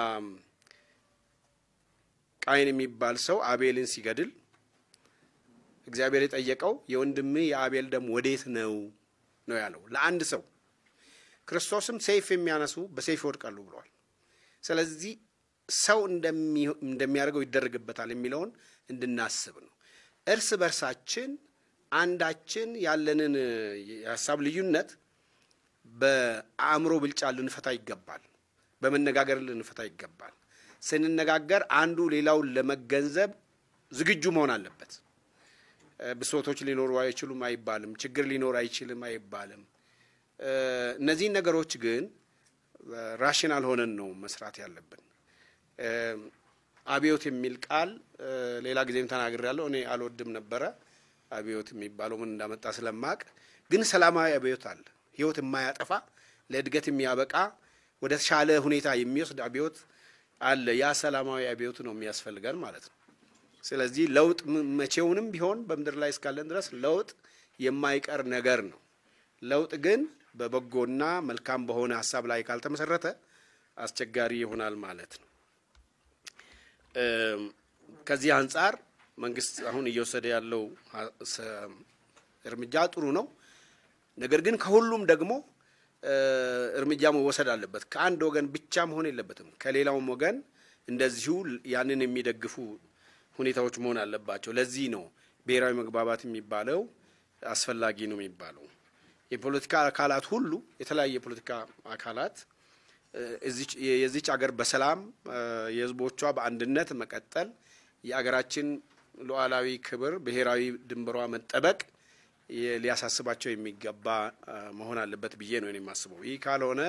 ቃይን የሚባል ሰው አቤልን ሲገድል እግዚአብሔር የጠየቀው የወንድምህ የአቤል ደም ወዴት ነው ነው ያለው ለአንድ ሰው። ክርስቶስም ሰይፍ የሚያነሱ በሰይፍ ይወድቃሉ ብለዋል። ስለዚህ ሰው እንደሚያደርገው ይደረግበታል የሚለውን እንድናስብ ነው። እርስ በርሳችን አንዳችን ያለንን የሀሳብ ልዩነት በአእምሮ ብልጫ ልንፈታ ይገባል። በመነጋገር ልንፈታ ይገባል። ስንነጋገር አንዱ ሌላውን ለመገንዘብ ዝግጁ መሆን አለበት። ብሶቶች ሊኖሩ አይችሉም አይባልም። ችግር ሊኖር አይችልም አይባልም። እነዚህን ነገሮች ግን ራሽናል ሆነን ነው መስራት ያለብን። አብዮት የሚል ቃል ሌላ ጊዜም ተናግሬያለሁ። እኔ አልወድም ነበረ አብዮት የሚባለው ምን እንዳመጣ ስለማቅ፣ ግን ሰላማዊ አብዮት አለ። ህይወት የማያጠፋ ለእድገት የሚያበቃ ወደ ተሻለ ሁኔታ የሚወስድ አብዮት አለ። ያ ሰላማዊ አብዮት ነው የሚያስፈልገን ማለት ነው። ስለዚህ ለውጥ መቼውንም ቢሆን በምድር ላይ እስካለን ድረስ ለውጥ የማይቀር ነገር ነው። ለውጥ ግን በበጎና መልካም በሆነ ሀሳብ ላይ ካልተመሰረተ አስቸጋሪ ይሆናል ማለት ነው። ከዚህ አንጻር መንግስት አሁን እየወሰደ ያለው እርምጃ ጥሩ ነው። ነገር ግን ከሁሉም ደግሞ እርምጃ መወሰድ አለበት። ከአንድ ወገን ብቻ መሆን የለበትም። ከሌላውም ወገን እንደዚሁ ያንን የሚደግፉ ሁኔታዎች መሆን አለባቸው። ለዚህ ነው ብሔራዊ መግባባት የሚባለው አስፈላጊ ነው የሚባለው። የፖለቲካ አካላት ሁሉ የተለያየ የፖለቲካ አካላት የዚች አገር በሰላም የህዝቦቿ በአንድነት መቀጠል የአገራችን ሉዓላዊ ክብር ብሔራዊ ድንበሯ መጠበቅ ሊያሳስባቸው የሚገባ መሆን አለበት ብዬ ነው የማስበው። ይህ ካልሆነ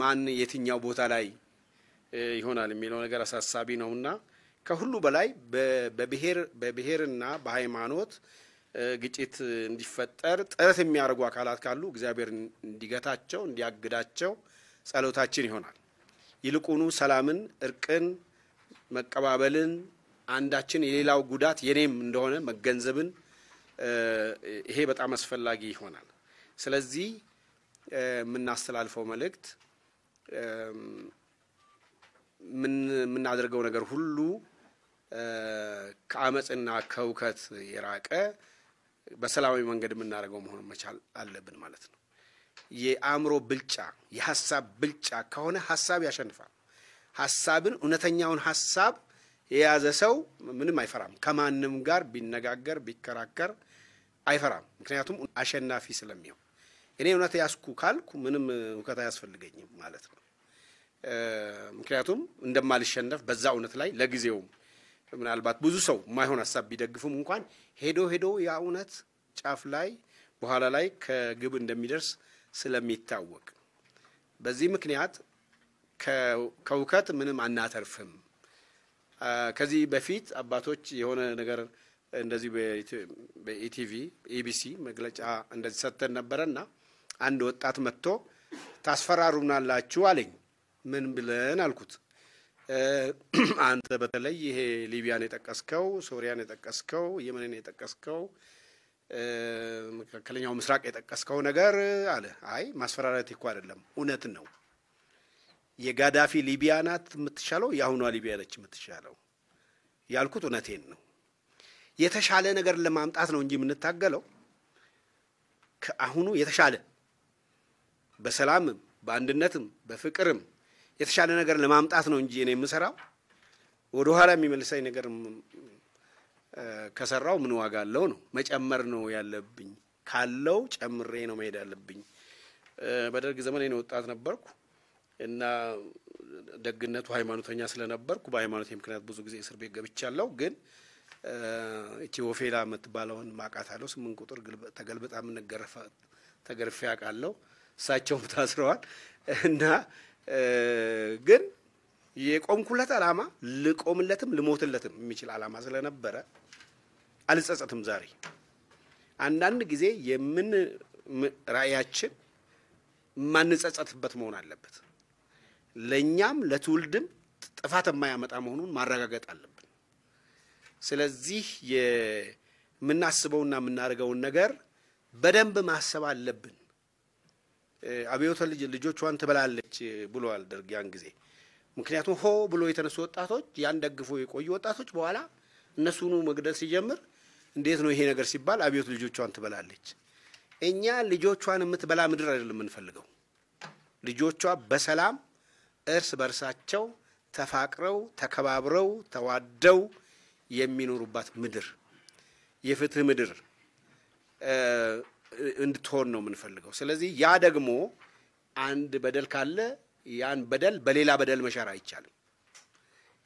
ማን የትኛው ቦታ ላይ ይሆናል የሚለው ነገር አሳሳቢ ነውና ከሁሉ በላይ በብሔር በብሔርና በሃይማኖት ግጭት እንዲፈጠር ጥረት የሚያደርጉ አካላት ካሉ እግዚአብሔር እንዲገታቸው እንዲያግዳቸው ጸሎታችን ይሆናል። ይልቁኑ ሰላምን፣ እርቅን፣ መቀባበልን አንዳችን የሌላው ጉዳት የኔም እንደሆነ መገንዘብን ይሄ በጣም አስፈላጊ ይሆናል። ስለዚህ የምናስተላልፈው መልእክት የምናደርገው ነገር ሁሉ ከአመፅና ከእውከት የራቀ በሰላማዊ መንገድ የምናደርገው መሆን መቻል አለብን ማለት ነው። የአእምሮ ብልጫ የሀሳብ ብልጫ ከሆነ ሀሳብ ያሸንፋል። ሀሳብን እውነተኛውን ሀሳብ የያዘ ሰው ምንም አይፈራም። ከማንም ጋር ቢነጋገር ቢከራከር አይፈራም። ምክንያቱም አሸናፊ ስለሚሆን እኔ እውነት ያስኩ ካልኩ ምንም እውከት አያስፈልገኝም ማለት ነው። ምክንያቱም እንደማልሸነፍ በዛ እውነት ላይ ለጊዜውም ምናልባት ብዙ ሰው የማይሆን ሀሳብ ቢደግፉም እንኳን ሄዶ ሄዶ ያ እውነት ጫፍ ላይ በኋላ ላይ ከግብ እንደሚደርስ ስለሚታወቅ በዚህ ምክንያት ከእውከት ምንም አናተርፍም። ከዚህ በፊት አባቶች የሆነ ነገር እንደዚህ በኢቲቪ ኢቢሲ መግለጫ እንደዚህ ሰጥተን ነበረና አንድ ወጣት መጥቶ ታስፈራሩናላችሁ አለኝ። ምን ብለን አልኩት። አንተ በተለይ ይሄ ሊቢያን የጠቀስከው፣ ሶሪያን የጠቀስከው፣ የመንን የጠቀስከው፣ መካከለኛው ምስራቅ የጠቀስከው ነገር አለ። አይ ማስፈራራት እኮ አይደለም፣ እውነት ነው። የጋዳፊ ሊቢያ ናት የምትሻለው፣ የአሁኗ ሊቢያ ነች የምትሻለው ያልኩት እውነቴን ነው። የተሻለ ነገር ለማምጣት ነው እንጂ የምንታገለው ከአሁኑ የተሻለ በሰላምም በአንድነትም በፍቅርም የተሻለ ነገር ለማምጣት ነው እንጂ እኔ የምሰራው ወደ ኋላ የሚመልሰኝ ነገር ከሰራው ምን ዋጋ አለው ነው። መጨመር ነው ያለብኝ። ካለው ጨምሬ ነው መሄድ ያለብኝ። በደርግ ዘመን እኔ ወጣት ነበርኩ እና ደግነቱ ሃይማኖተኛ ስለነበርኩ በሃይማኖቴ ምክንያት ብዙ ጊዜ እስር ቤት ገብቻለሁ። ግን እቺ ወፌላ የምትባለውን ማቃታለሁ። ስምንት ቁጥር ተገልብጣ የምንገረፋ ተገርፌ አውቃለሁ። እሳቸውም (laughs) ታስረዋል እና ግን የቆምኩለት ዓላማ ልቆምለትም ልሞትለትም የሚችል ዓላማ ስለነበረ አልጸጸትም። ዛሬ አንዳንድ ጊዜ የምን ራእያችን የማንጸጸትበት መሆን አለበት። ለእኛም ለትውልድም ጥፋት የማያመጣ መሆኑን ማረጋገጥ አለብን። ስለዚህ የምናስበውና የምናደርገውን ነገር በደንብ ማሰብ አለብን። አብዮተ ልጅ ልጆቿን ትበላለች ብሏል ደርግ ያን ጊዜ። ምክንያቱም ሆ ብሎ የተነሱ ወጣቶች ያን ደግፎ የቆዩ ወጣቶች በኋላ እነሱኑ መግደል ሲጀምር እንዴት ነው ይሄ ነገር ሲባል አብዮት ልጆቿን ትበላለች። እኛ ልጆቿን የምትበላ ምድር አይደለም የምንፈልገው። ልጆቿ በሰላም እርስ በርሳቸው ተፋቅረው ተከባብረው ተዋደው የሚኖሩባት ምድር የፍትህ ምድር እንድትሆን ነው የምንፈልገው። ስለዚህ ያ ደግሞ አንድ በደል ካለ ያን በደል በሌላ በደል መሻር አይቻልም።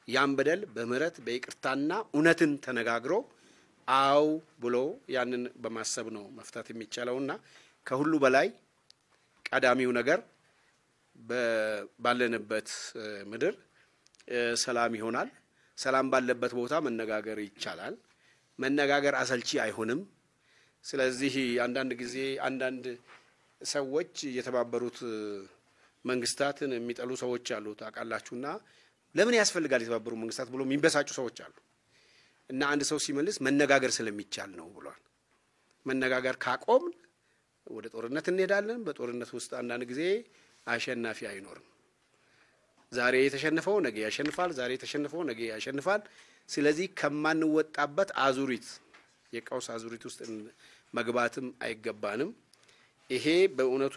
ያን በደል በምህረት በይቅርታና እውነትን ተነጋግሮ አው ብሎ ያንን በማሰብ ነው መፍታት የሚቻለውና ከሁሉ በላይ ቀዳሚው ነገር ባለንበት ምድር ሰላም ይሆናል። ሰላም ባለበት ቦታ መነጋገር ይቻላል። መነጋገር አሰልቺ አይሆንም። ስለዚህ አንዳንድ ጊዜ አንዳንድ ሰዎች የተባበሩት መንግስታትን የሚጠሉ ሰዎች አሉ ታውቃላችሁና ለምን ያስፈልጋል የተባበሩት መንግስታት ብሎ የሚበሳጩ ሰዎች አሉ። እና አንድ ሰው ሲመልስ መነጋገር ስለሚቻል ነው ብሏል። መነጋገር ካቆምን ወደ ጦርነት እንሄዳለን። በጦርነት ውስጥ አንዳንድ ጊዜ አሸናፊ አይኖርም። ዛሬ የተሸነፈው ነገ ያሸንፋል፣ ዛሬ የተሸነፈው ነገ ያሸንፋል። ስለዚህ ከማንወጣበት አዙሪት የቀውስ አዙሪት ውስጥ መግባትም አይገባንም። ይሄ በእውነቱ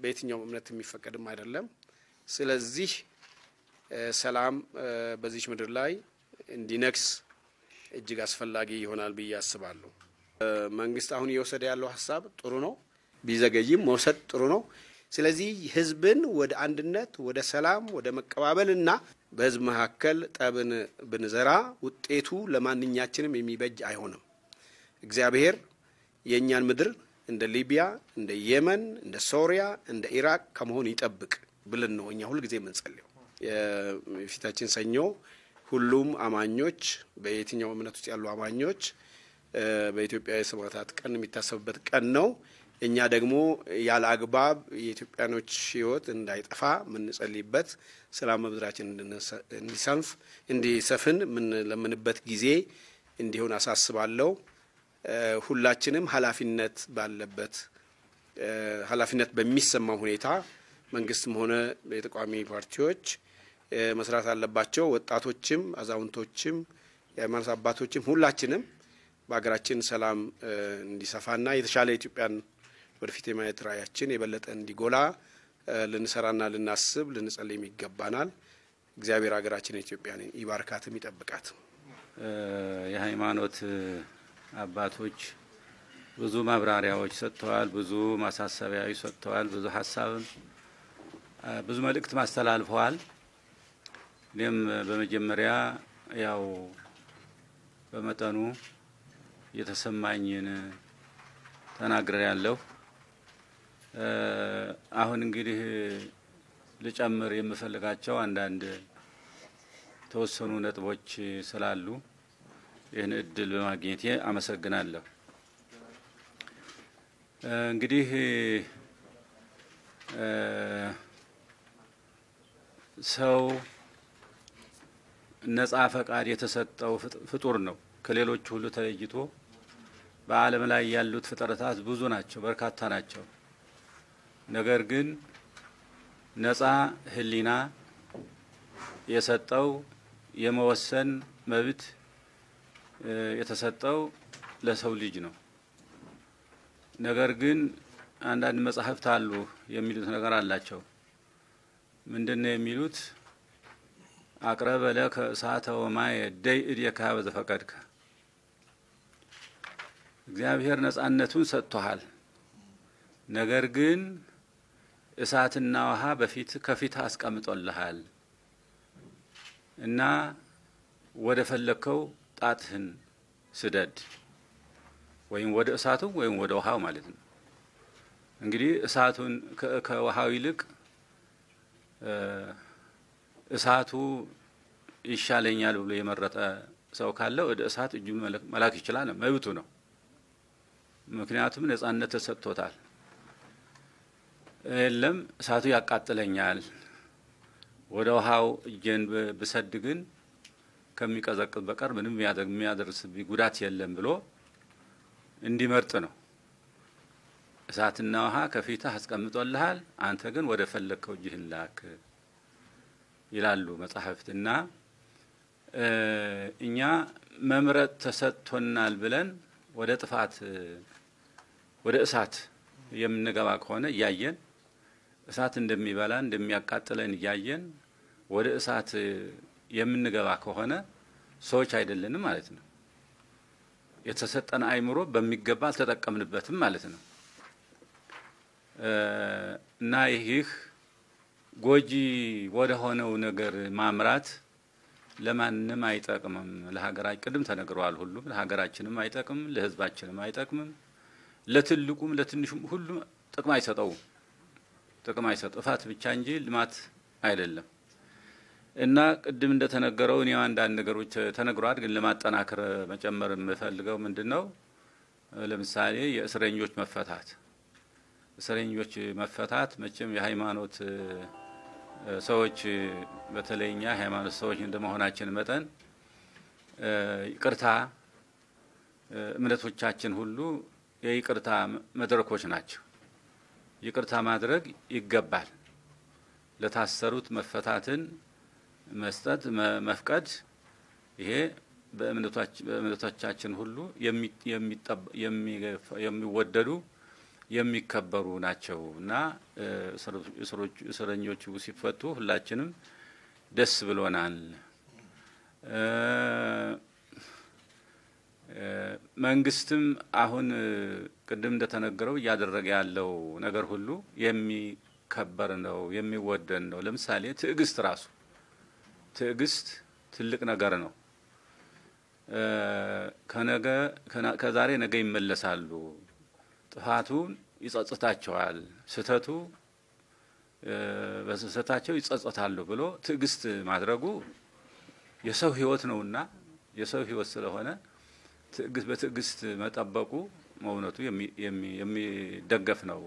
በየትኛውም እምነት የሚፈቀድም አይደለም። ስለዚህ ሰላም በዚች ምድር ላይ እንዲነግስ እጅግ አስፈላጊ ይሆናል ብዬ አስባለሁ። መንግስት አሁን እየወሰደ ያለው ሀሳብ ጥሩ ነው፣ ቢዘገይም መውሰድ ጥሩ ነው። ስለዚህ ህዝብን ወደ አንድነት፣ ወደ ሰላም፣ ወደ መቀባበል እና በህዝብ መካከል ጠብን ብንዘራ ውጤቱ ለማንኛችንም የሚበጅ አይሆንም። እግዚአብሔር የእኛን ምድር እንደ ሊቢያ፣ እንደ የመን፣ እንደ ሶሪያ፣ እንደ ኢራቅ ከመሆን ይጠብቅ ብለን ነው እኛ ሁልጊዜ የምንጸልየው። የፊታችን ሰኞ ሁሉም አማኞች በየትኛው እምነት ውስጥ ያሉ አማኞች በኢትዮጵያ የሰማዕታት ቀን የሚታሰብበት ቀን ነው። እኛ ደግሞ ያለ አግባብ የኢትዮጵያኖች ህይወት እንዳይጠፋ የምንጸልይበት ሰላም በምድራችን እንዲሰንፍ እንዲሰፍን የምንለምንበት ጊዜ እንዲሆን አሳስባለሁ። ሁላችንም ኃላፊነት ባለበት ኃላፊነት በሚሰማው ሁኔታ መንግስትም ሆነ የተቃዋሚ ፓርቲዎች መስራት አለባቸው። ወጣቶችም፣ አዛውንቶችም፣ የሃይማኖት አባቶችም ሁላችንም በሀገራችን ሰላም እንዲሰፋና የተሻለ ኢትዮጵያን ወደፊት የማየት ራዕያችን የበለጠ እንዲጎላ ልንሰራና ልናስብ ልንጸልይም ይገባናል። እግዚአብሔር ሀገራችን ኢትዮጵያን ይባርካትም ይጠብቃት። የሃይማኖት አባቶች ብዙ ማብራሪያዎች ሰጥተዋል። ብዙ ማሳሰቢያዎች ሰጥተዋል። ብዙ ሀሳብም ብዙ መልእክት ማስተላልፈዋል። እኔም በመጀመሪያ ያው በመጠኑ የተሰማኝን ተናግሬ ያለሁ። አሁን እንግዲህ ልጨምር የምፈልጋቸው አንዳንድ የተወሰኑ ነጥቦች ስላሉ ይህን እድል በማግኘቴ አመሰግናለሁ። እንግዲህ ሰው ነጻ ፈቃድ የተሰጠው ፍጡር ነው። ከሌሎቹ ሁሉ ተለይቶ በዓለም ላይ ያሉት ፍጥረታት ብዙ ናቸው፣ በርካታ ናቸው። ነገር ግን ነጻ ሕሊና የሰጠው የመወሰን መብት የተሰጠው ለሰው ልጅ ነው። ነገር ግን አንዳንድ መጻሕፍት አሉ የሚሉት ነገር አላቸው። ምንድን ነው የሚሉት? አቅረበ ለከ እሳተ ወማየ ደይ እዴከ በዘፈቀድከ እግዚአብሔር ነጻነቱን ሰጥቶሃል። ነገር ግን እሳትና ውሃ በፊት ከፊት አስቀምጦልሃል እና ወደ ፈለግከው ጣትህን ስደድ፣ ወይም ወደ እሳቱ ወይም ወደ ውሃው ማለት ነው። እንግዲህ እሳቱን ከውሃው ይልቅ እሳቱ ይሻለኛል ብሎ የመረጠ ሰው ካለ ወደ እሳት እጁ መላክ ይችላል፣ መብቱ ነው። ምክንያቱም ነጻነት ተሰጥቶታል። የለም እሳቱ ያቃጥለኛል፣ ወደ ውሃው እጄን ብሰድ ግን ከሚቀዘቅዝ በቀር ምንም የሚያደርስብኝ ጉዳት የለም ብሎ እንዲመርጥ ነው። እሳትና ውሃ ከፊትህ አስቀምጦልሃል፣ አንተ ግን ወደ ፈለግከው እጅህን ላክ ይላሉ መጻሕፍት። እና እኛ መምረጥ ተሰጥቶናል ብለን ወደ ጥፋት ወደ እሳት የምንገባ ከሆነ እያየን እሳት እንደሚበላ እንደሚያቃጥለን እያየን ወደ እሳት የምንገባ ከሆነ ሰዎች አይደለንም ማለት ነው። የተሰጠን አእምሮ በሚገባ አልተጠቀምንበትም ማለት ነው እና ይህ ጎጂ ወደ ሆነው ነገር ማምራት ለማንም አይጠቅምም። ለሀገራችን ቅድም ተነግረዋል። ሁሉም ለሀገራችንም አይጠቅምም፣ ለሕዝባችንም አይጠቅምም፣ ለትልቁም ለትንሹም ሁሉም ጥቅም አይሰጠውም። ጥቅም አይሰጠው ጥፋት ብቻ እንጂ ልማት አይደለም። እና ቅድም እንደተነገረው እኔ አንዳንድ ነገሮች ተነግሯል፣ ግን ለማጠናከር መጨመር የምፈልገው ምንድን ነው? ለምሳሌ የእስረኞች መፈታት እስረኞች መፈታት መቼም የሃይማኖት ሰዎች በተለይ እኛ የሃይማኖት ሰዎች እንደመሆናችን መጠን ይቅርታ እምነቶቻችን ሁሉ የይቅርታ መድረኮች ናቸው። ይቅርታ ማድረግ ይገባል። ለታሰሩት መፈታትን መስጠት መፍቀድ ይሄ በእምነቶቻችን ሁሉ የሚወደዱ የሚከበሩ ናቸው እና እስረኞቹ ሲፈቱ ሁላችንም ደስ ብሎናል። መንግስትም አሁን ቅድም እንደተነገረው እያደረገ ያለው ነገር ሁሉ የሚከበር ነው፣ የሚወደድ ነው። ለምሳሌ ትዕግስት ራሱ ትዕግስት ትልቅ ነገር ነው። ከነገ ከዛሬ ነገ ይመለሳሉ። ጥፋቱን ይጸጽታቸዋል፣ ስህተቱ በስህተታቸው ይጸጸታሉ ብሎ ትዕግስት ማድረጉ የሰው ሕይወት ነውና የሰው ሕይወት ስለሆነ በትዕግስት መጠበቁ መውነቱ የሚደገፍ ነው።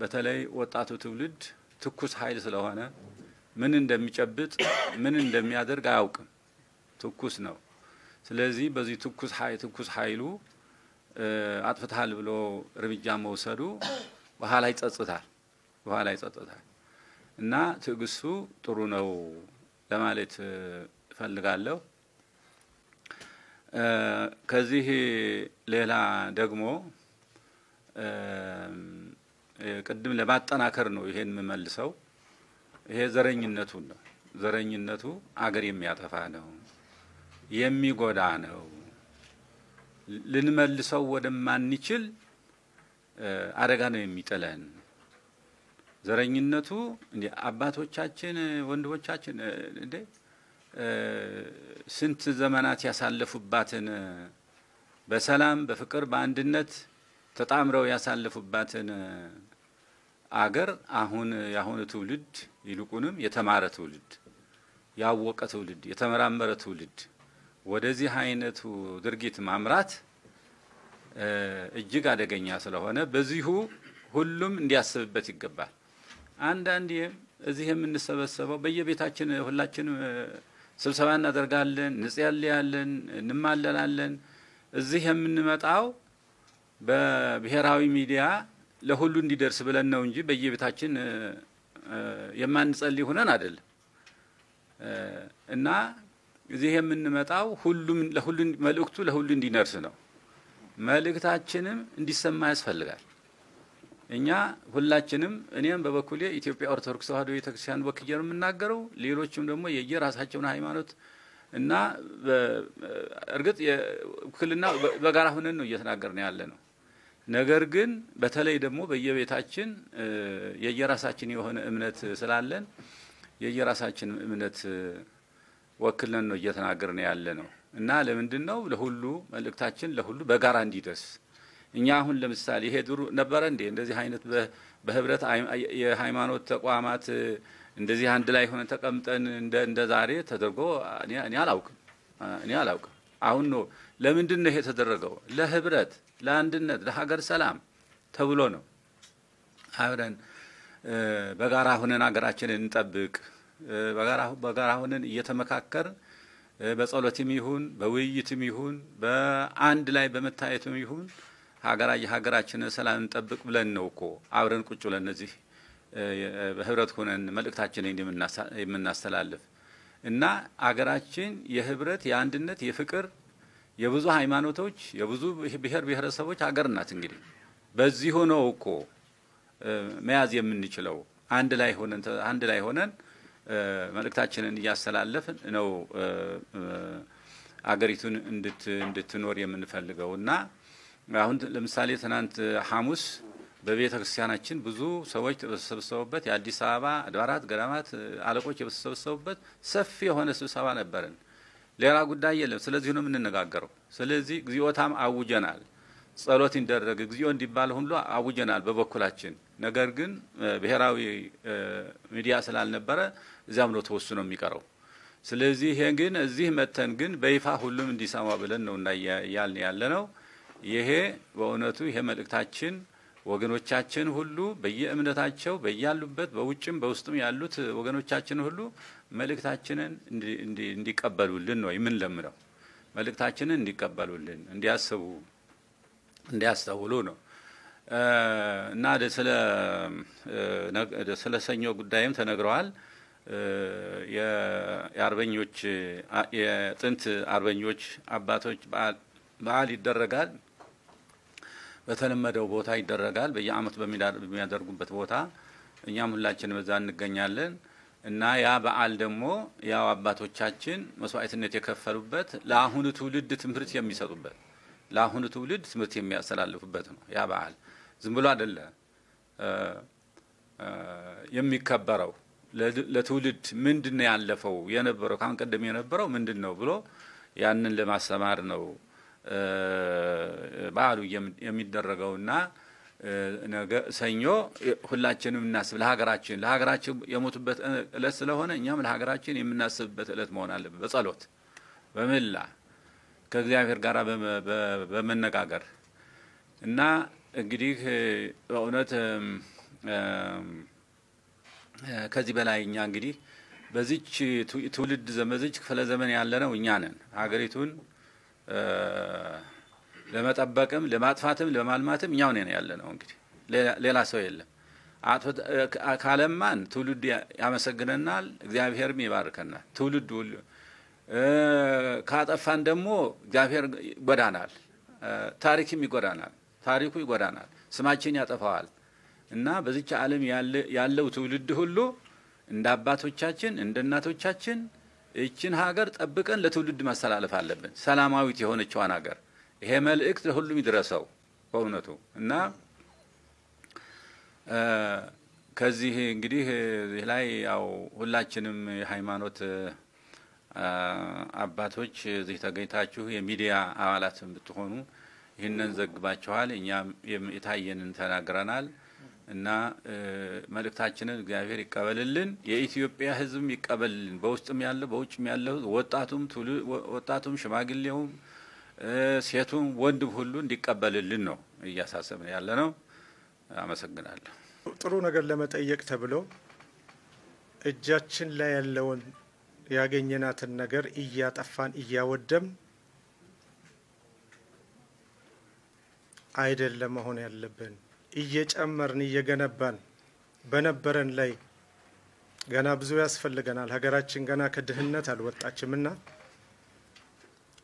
በተለይ ወጣቱ ትውልድ ትኩስ ኃይል ስለሆነ ምን እንደሚጨብጥ ምን እንደሚያደርግ አያውቅም። ትኩስ ነው። ስለዚህ በዚህ ትኩስ ኃይል ትኩስ ኃይሉ አጥፍተሃል ብሎ እርምጃ መውሰዱ በኋላ ይጸጽታል በኋላ ይጸጽታል እና ትዕግስቱ ጥሩ ነው ለማለት እፈልጋለሁ። ከዚህ ሌላ ደግሞ ቅድም ለማጠናከር ነው ይሄን የምመልሰው። ይሄ ዘረኝነቱን ነው። ዘረኝነቱ አገር የሚያጠፋ ነው፣ የሚጎዳ ነው። ልንመልሰው ወደማንችል አደጋ ነው የሚጥለን። ዘረኝነቱ እንደ አባቶቻችን ወንድሞቻችን እንዴ ስንት ዘመናት ያሳለፉባትን በሰላም በፍቅር በአንድነት ተጣምረው ያሳለፉባትን አገር አሁን የአሁኑ ትውልድ ይልቁንም የተማረ ትውልድ ያወቀ ትውልድ የተመራመረ ትውልድ ወደዚህ አይነቱ ድርጊት ማምራት እጅግ አደገኛ ስለሆነ በዚሁ ሁሉም እንዲያስብበት ይገባል። አንዳንዴ እዚህ የምንሰበሰበው በየቤታችን ሁላችንም ስብሰባ እናደርጋለን፣ እንጸልያለን፣ እንማለላለን። እዚህ የምንመጣው በብሔራዊ ሚዲያ ለሁሉ እንዲደርስ ብለን ነው እንጂ በየቤታችን የማንጸልይ ሆነን አይደለም። እና እዚህ የምንመጣው ሁሉም ለሁሉ መልእክቱ ለሁሉ እንዲነርስ ነው። መልእክታችንም እንዲሰማ ያስፈልጋል። እኛ ሁላችንም እኔም በበኩሌ ኢትዮጵያ ኦርቶዶክስ ተዋሕዶ ቤተክርስቲያን ወክዬ ነው የምናገረው። ሌሎችም ደግሞ የየራሳቸውን ሃይማኖት እና እርግጥ ውክልና በጋራ ሁነን ነው እየተናገርን ያለ ነው። ነገር ግን በተለይ ደግሞ በየቤታችን የየራሳችን የሆነ እምነት ስላለን የየራሳችን እምነት ወክለን ነው እየተናገርን ያለ ነው እና ለምንድን ነው ለሁሉ መልእክታችን ለሁሉ በጋራ እንዲደርስ እኛ አሁን ለምሳሌ ይሄ ድሩ ነበረ እንዴ እንደዚህ አይነት በህብረት የሃይማኖት ተቋማት እንደዚህ አንድ ላይ ሆነ ተቀምጠን እንደ ዛሬ ተደርጎ እኔ አላውቅም እኔ አላውቅም። አሁን ነው ለምንድን ነው ይሄ የተደረገው? ለህብረት፣ ለአንድነት፣ ለሀገር ሰላም ተብሎ ነው። አብረን በጋራ ሁነን ሀገራችንን እንጠብቅ፣ በጋራ ሁነን እየተመካከር በጸሎትም ይሁን በውይይትም ይሁን በአንድ ላይ በመታየትም ይሁን ሀገራ የሀገራችንን ሰላም እንጠብቅ ብለን ነው እኮ አብረን ቁጭ ብለን እነዚህ በህብረት ሆነን መልእክታችንን የምናስተላልፍ እና አገራችን የህብረት፣ የአንድነት፣ የፍቅር የብዙ ሃይማኖቶች የብዙ ብሔር ብሔረሰቦች ሀገር ናት። እንግዲህ በዚህ ሆነው እኮ መያዝ የምንችለው አንድ ላይ ሆነን አንድ ላይ ሆነን መልእክታችንን እያስተላለፍን ነው አገሪቱን እንድትኖር የምንፈልገው እና አሁን ለምሳሌ ትናንት ሐሙስ በቤተ ክርስቲያናችን ብዙ ሰዎች የተሰበሰቡበት የአዲስ አበባ አድባራት ገዳማት አለቆች የተሰበሰቡበት ሰፊ የሆነ ስብሰባ ነበረን። ሌላ ጉዳይ የለም። ስለዚህ ነው የምንነጋገረው። ስለዚህ እግዚኦታም አውጀናል። ጸሎት ይደረግ እግዚኦ እንዲባል ሁሉ አውጀናል በበኩላችን። ነገር ግን ብሔራዊ ሚዲያ ስላልነበረ እዚያም ነው ተወስኖ የሚቀረው። ስለዚህ ይሄ ግን እዚህ መተን ግን በይፋ ሁሉም እንዲሰማ ብለን ነው እና እያልን ያለ ነው። ይሄ በእውነቱ ይሄ መልእክታችን ወገኖቻችን ሁሉ በየእምነታቸው በያሉበት በውጭም በውስጥም ያሉት ወገኖቻችን ሁሉ መልእክታችንን እንዲቀበሉልን ነው የምንለምነው። መልእክታችንን እንዲቀበሉልን እንዲያስቡ እንዲያስተውሉ ነው እና ስለ ሰኞ ጉዳይም ተነግረዋል። የአርበኞች የጥንት አርበኞች አባቶች በዓል ይደረጋል። በተለመደው ቦታ ይደረጋል። በየዓመቱ በሚያደርጉበት ቦታ እኛም ሁላችን በዛ እንገኛለን እና ያ በዓል ደግሞ ያው አባቶቻችን መስዋዕትነት የከፈሉበት ለአሁኑ ትውልድ ትምህርት የሚሰጡበት ለአሁኑ ትውልድ ትምህርት የሚያስተላልፉበት ነው። ያ በዓል ዝም ብሎ አይደለ የሚከበረው ለትውልድ ምንድን ነው ያለፈው የነበረው ካሁን ቀደም የነበረው ምንድን ነው ብሎ ያንን ለማስተማር ነው በዓሉ የሚደረገውና ነገ ሰኞ ሁላችንም እናስብ። ለሀገራችን ለሀገራችን የሞቱበት እለት ስለሆነ እኛም ለሀገራችን የምናስብበት እለት መሆን አለበት። በጸሎት በምላ ከእግዚአብሔር ጋር በመነጋገር እና እንግዲህ በእውነት ከዚህ በላይ እኛ እንግዲህ በዚች ትውልድ በዚች ክፍለ ዘመን ያለ ነው እኛ ነን ሀገሪቱን ለመጠበቅም ለማጥፋትም ለማልማትም እኛው ነን ያለ ነው። እንግዲህ ሌላ ሰው የለም። ካለማን ትውልድ ያመሰግነናል፣ እግዚአብሔርም ይባርከናል። ትውልድ ሁሉ ካጠፋን ደግሞ እግዚአብሔር ይጎዳናል፣ ታሪክም ይጎዳናል፣ ታሪኩ ይጎዳናል፣ ስማችን ያጠፋዋል። እና በዚች ዓለም ያለው ትውልድ ሁሉ እንደ አባቶቻችን እንደ እናቶቻችን ይችን ሀገር ጠብቀን ለትውልድ ማስተላለፍ አለብን። ሰላማዊት የሆነችዋን ሀገር ይሄ መልእክት ለሁሉም ይድረሰው በእውነቱ እና ከዚህ እንግዲህ ላይ ያው ሁላችንም የሃይማኖት አባቶች እዚህ ተገኝታችሁ የሚዲያ አባላት ብትሆኑ ይህንን ዘግባችኋል። እኛም የታየንን ተናግረናል እና መልእክታችንን እግዚአብሔር ይቀበልልን፣ የኢትዮጵያ ሕዝብም ይቀበልልን። በውስጥም ያለው በውጭም ያለው ወጣቱም ወጣቱም ሽማግሌውም ሴቱም ወንድም ሁሉ እንዲቀበልልን ነው እያሳሰብን ያለ ነው። አመሰግናለሁ። ጥሩ ነገር ለመጠየቅ ተብሎ እጃችን ላይ ያለውን ያገኘናትን ነገር እያጠፋን እያወደም አይደለም መሆን ያለብን። እየጨመርን እየገነባን በነበረን ላይ ገና ብዙ ያስፈልገናል። ሀገራችን ገና ከድህነት አልወጣችምና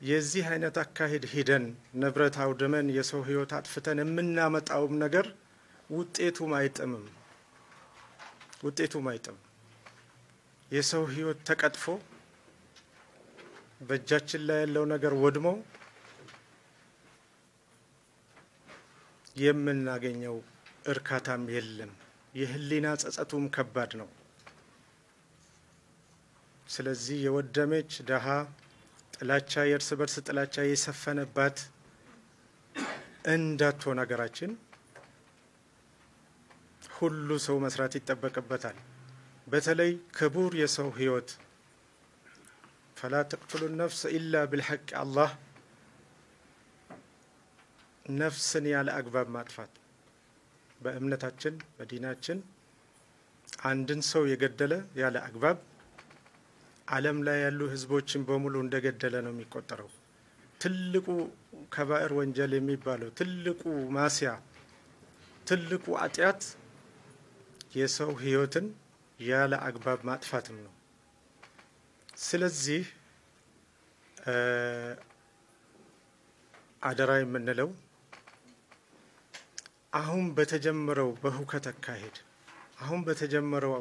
የዚህ አይነት አካሄድ ሂደን ንብረት አውድመን የሰው ሕይወት አጥፍተን የምናመጣውም ነገር ውጤቱም አይጥምም ውጤቱም አይጥምም። የሰው ሕይወት ተቀጥፎ በእጃችን ላይ ያለው ነገር ወድሞ የምናገኘው እርካታም የለም። የህሊና ጸጸቱም ከባድ ነው። ስለዚህ የወደመች ደሃ ጥላቻ፣ የእርስ በርስ ጥላቻ የሰፈነባት እንዳትሆን ሀገራችን ሁሉ ሰው መስራት ይጠበቅበታል። በተለይ ክቡር የሰው ህይወት ፈላ ተቅትሉ ነፍስ ኢላ ብልሐቅ አላህ ነፍስን ያለ አግባብ ማጥፋት በእምነታችን በዲናችን አንድን ሰው የገደለ ያለ አግባብ ዓለም ላይ ያሉ ህዝቦችን በሙሉ እንደገደለ ነው የሚቆጠረው። ትልቁ ከባዕር ወንጀል የሚባለው ትልቁ ማስያ ትልቁ አጢአት የሰው ህይወትን ያለ አግባብ ማጥፋትም ነው። ስለዚህ አደራ የምንለው አሁን በተጀመረው በሁከት አካሄድ አሁን በተጀመረው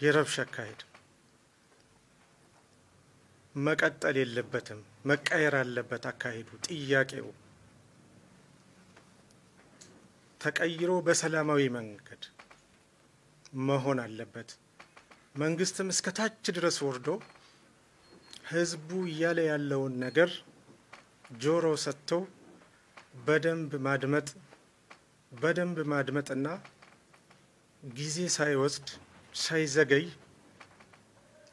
የረብሽ አካሄድ መቀጠል የለበትም፣ መቀየር አለበት አካሄዱ። ጥያቄው ተቀይሮ በሰላማዊ መንገድ መሆን አለበት። መንግስትም እስከ ታች ድረስ ወርዶ ህዝቡ እያለ ያለውን ነገር ጆሮ ሰጥቶ በደንብ ማድመጥ በደንብ ማድመጥና ጊዜ ሳይወስድ ሳይዘገይ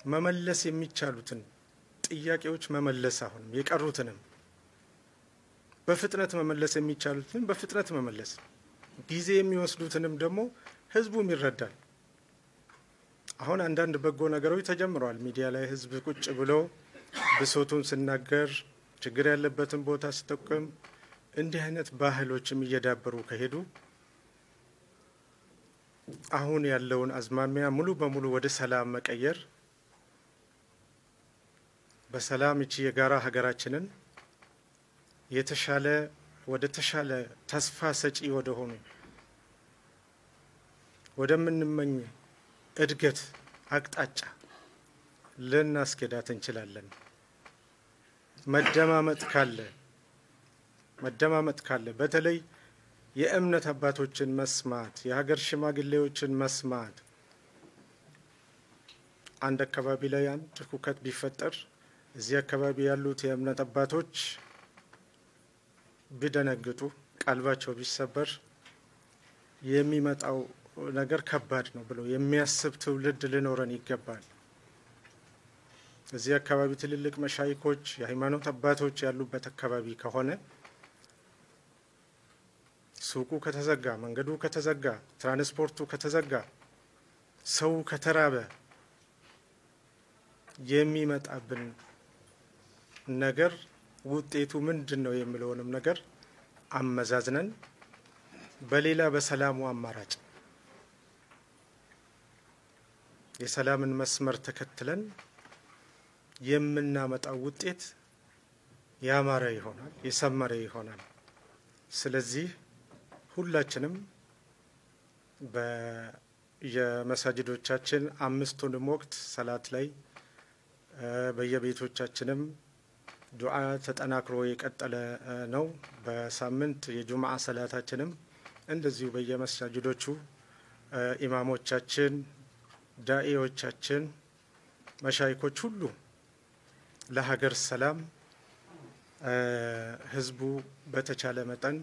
መመለስ የሚቻሉትን ጥያቄዎች መመለስ አሁንም የቀሩትንም በፍጥነት መመለስ የሚቻሉትን በፍጥነት መመለስ ጊዜ የሚወስዱትንም ደግሞ ህዝቡም ይረዳል። አሁን አንዳንድ በጎ ነገሮች ተጀምረዋል። ሚዲያ ላይ ህዝብ ቁጭ ብሎ ብሶቱን ሲናገር ችግር ያለበትን ቦታ ሲጠቅም እንዲህ አይነት ባህሎችም እየዳበሩ ከሄዱ አሁን ያለውን አዝማሚያ ሙሉ በሙሉ ወደ ሰላም መቀየር በሰላም እቺ የጋራ ሀገራችንን የተሻለ ወደ ተሻለ ተስፋ ሰጪ ወደ ሆኑ ወደምንመኝ እድገት አቅጣጫ ልናስኬዳት እንችላለን። መደማመጥ ካለ መደማመጥ ካለ በተለይ የእምነት አባቶችን መስማት፣ የሀገር ሽማግሌዎችን መስማት አንድ አካባቢ ላይ አንድ ሁከት ቢፈጠር እዚህ አካባቢ ያሉት የእምነት አባቶች ቢደነግጡ፣ ቀልባቸው ቢሰበር የሚመጣው ነገር ከባድ ነው ብሎ የሚያስብ ትውልድ ሊኖረን ይገባል። እዚህ አካባቢ ትልልቅ መሻይኮች፣ የሃይማኖት አባቶች ያሉበት አካባቢ ከሆነ ሱቁ ከተዘጋ፣ መንገዱ ከተዘጋ፣ ትራንስፖርቱ ከተዘጋ፣ ሰው ከተራበ የሚመጣብን ነገር ውጤቱ ምንድን ነው የሚለውንም ነገር አመዛዝነን በሌላ በሰላሙ አማራጭ የሰላምን መስመር ተከትለን የምናመጣው ውጤት ያማረ ይሆናል፣ የሰመረ ይሆናል። ስለዚህ ሁላችንም በየመሳጅዶቻችን አምስቱንም ወቅት ሰላት ላይ በየቤቶቻችንም ዱዓ ተጠናክሮ የቀጠለ ነው። በሳምንት የጁምዓ ሰላታችንም እንደዚሁ በየመሳጅዶቹ ኢማሞቻችን፣ ዳኢዎቻችን፣ መሻይኮች ሁሉ ለሀገር ሰላም ህዝቡ በተቻለ መጠን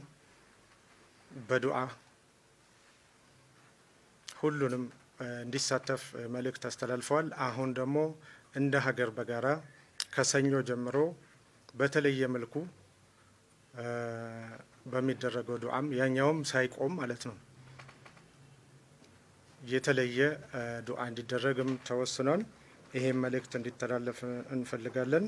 በዱዓ ሁሉንም እንዲሳተፍ መልእክት አስተላልፈዋል። አሁን ደግሞ እንደ ሀገር በጋራ ከሰኞ ጀምሮ በተለየ መልኩ በሚደረገው ዱዓም ያኛውም ሳይቆም ማለት ነው የተለየ ዱዓ እንዲደረግም ተወስኗል። ይሄም መልእክት እንዲተላለፍ እንፈልጋለን።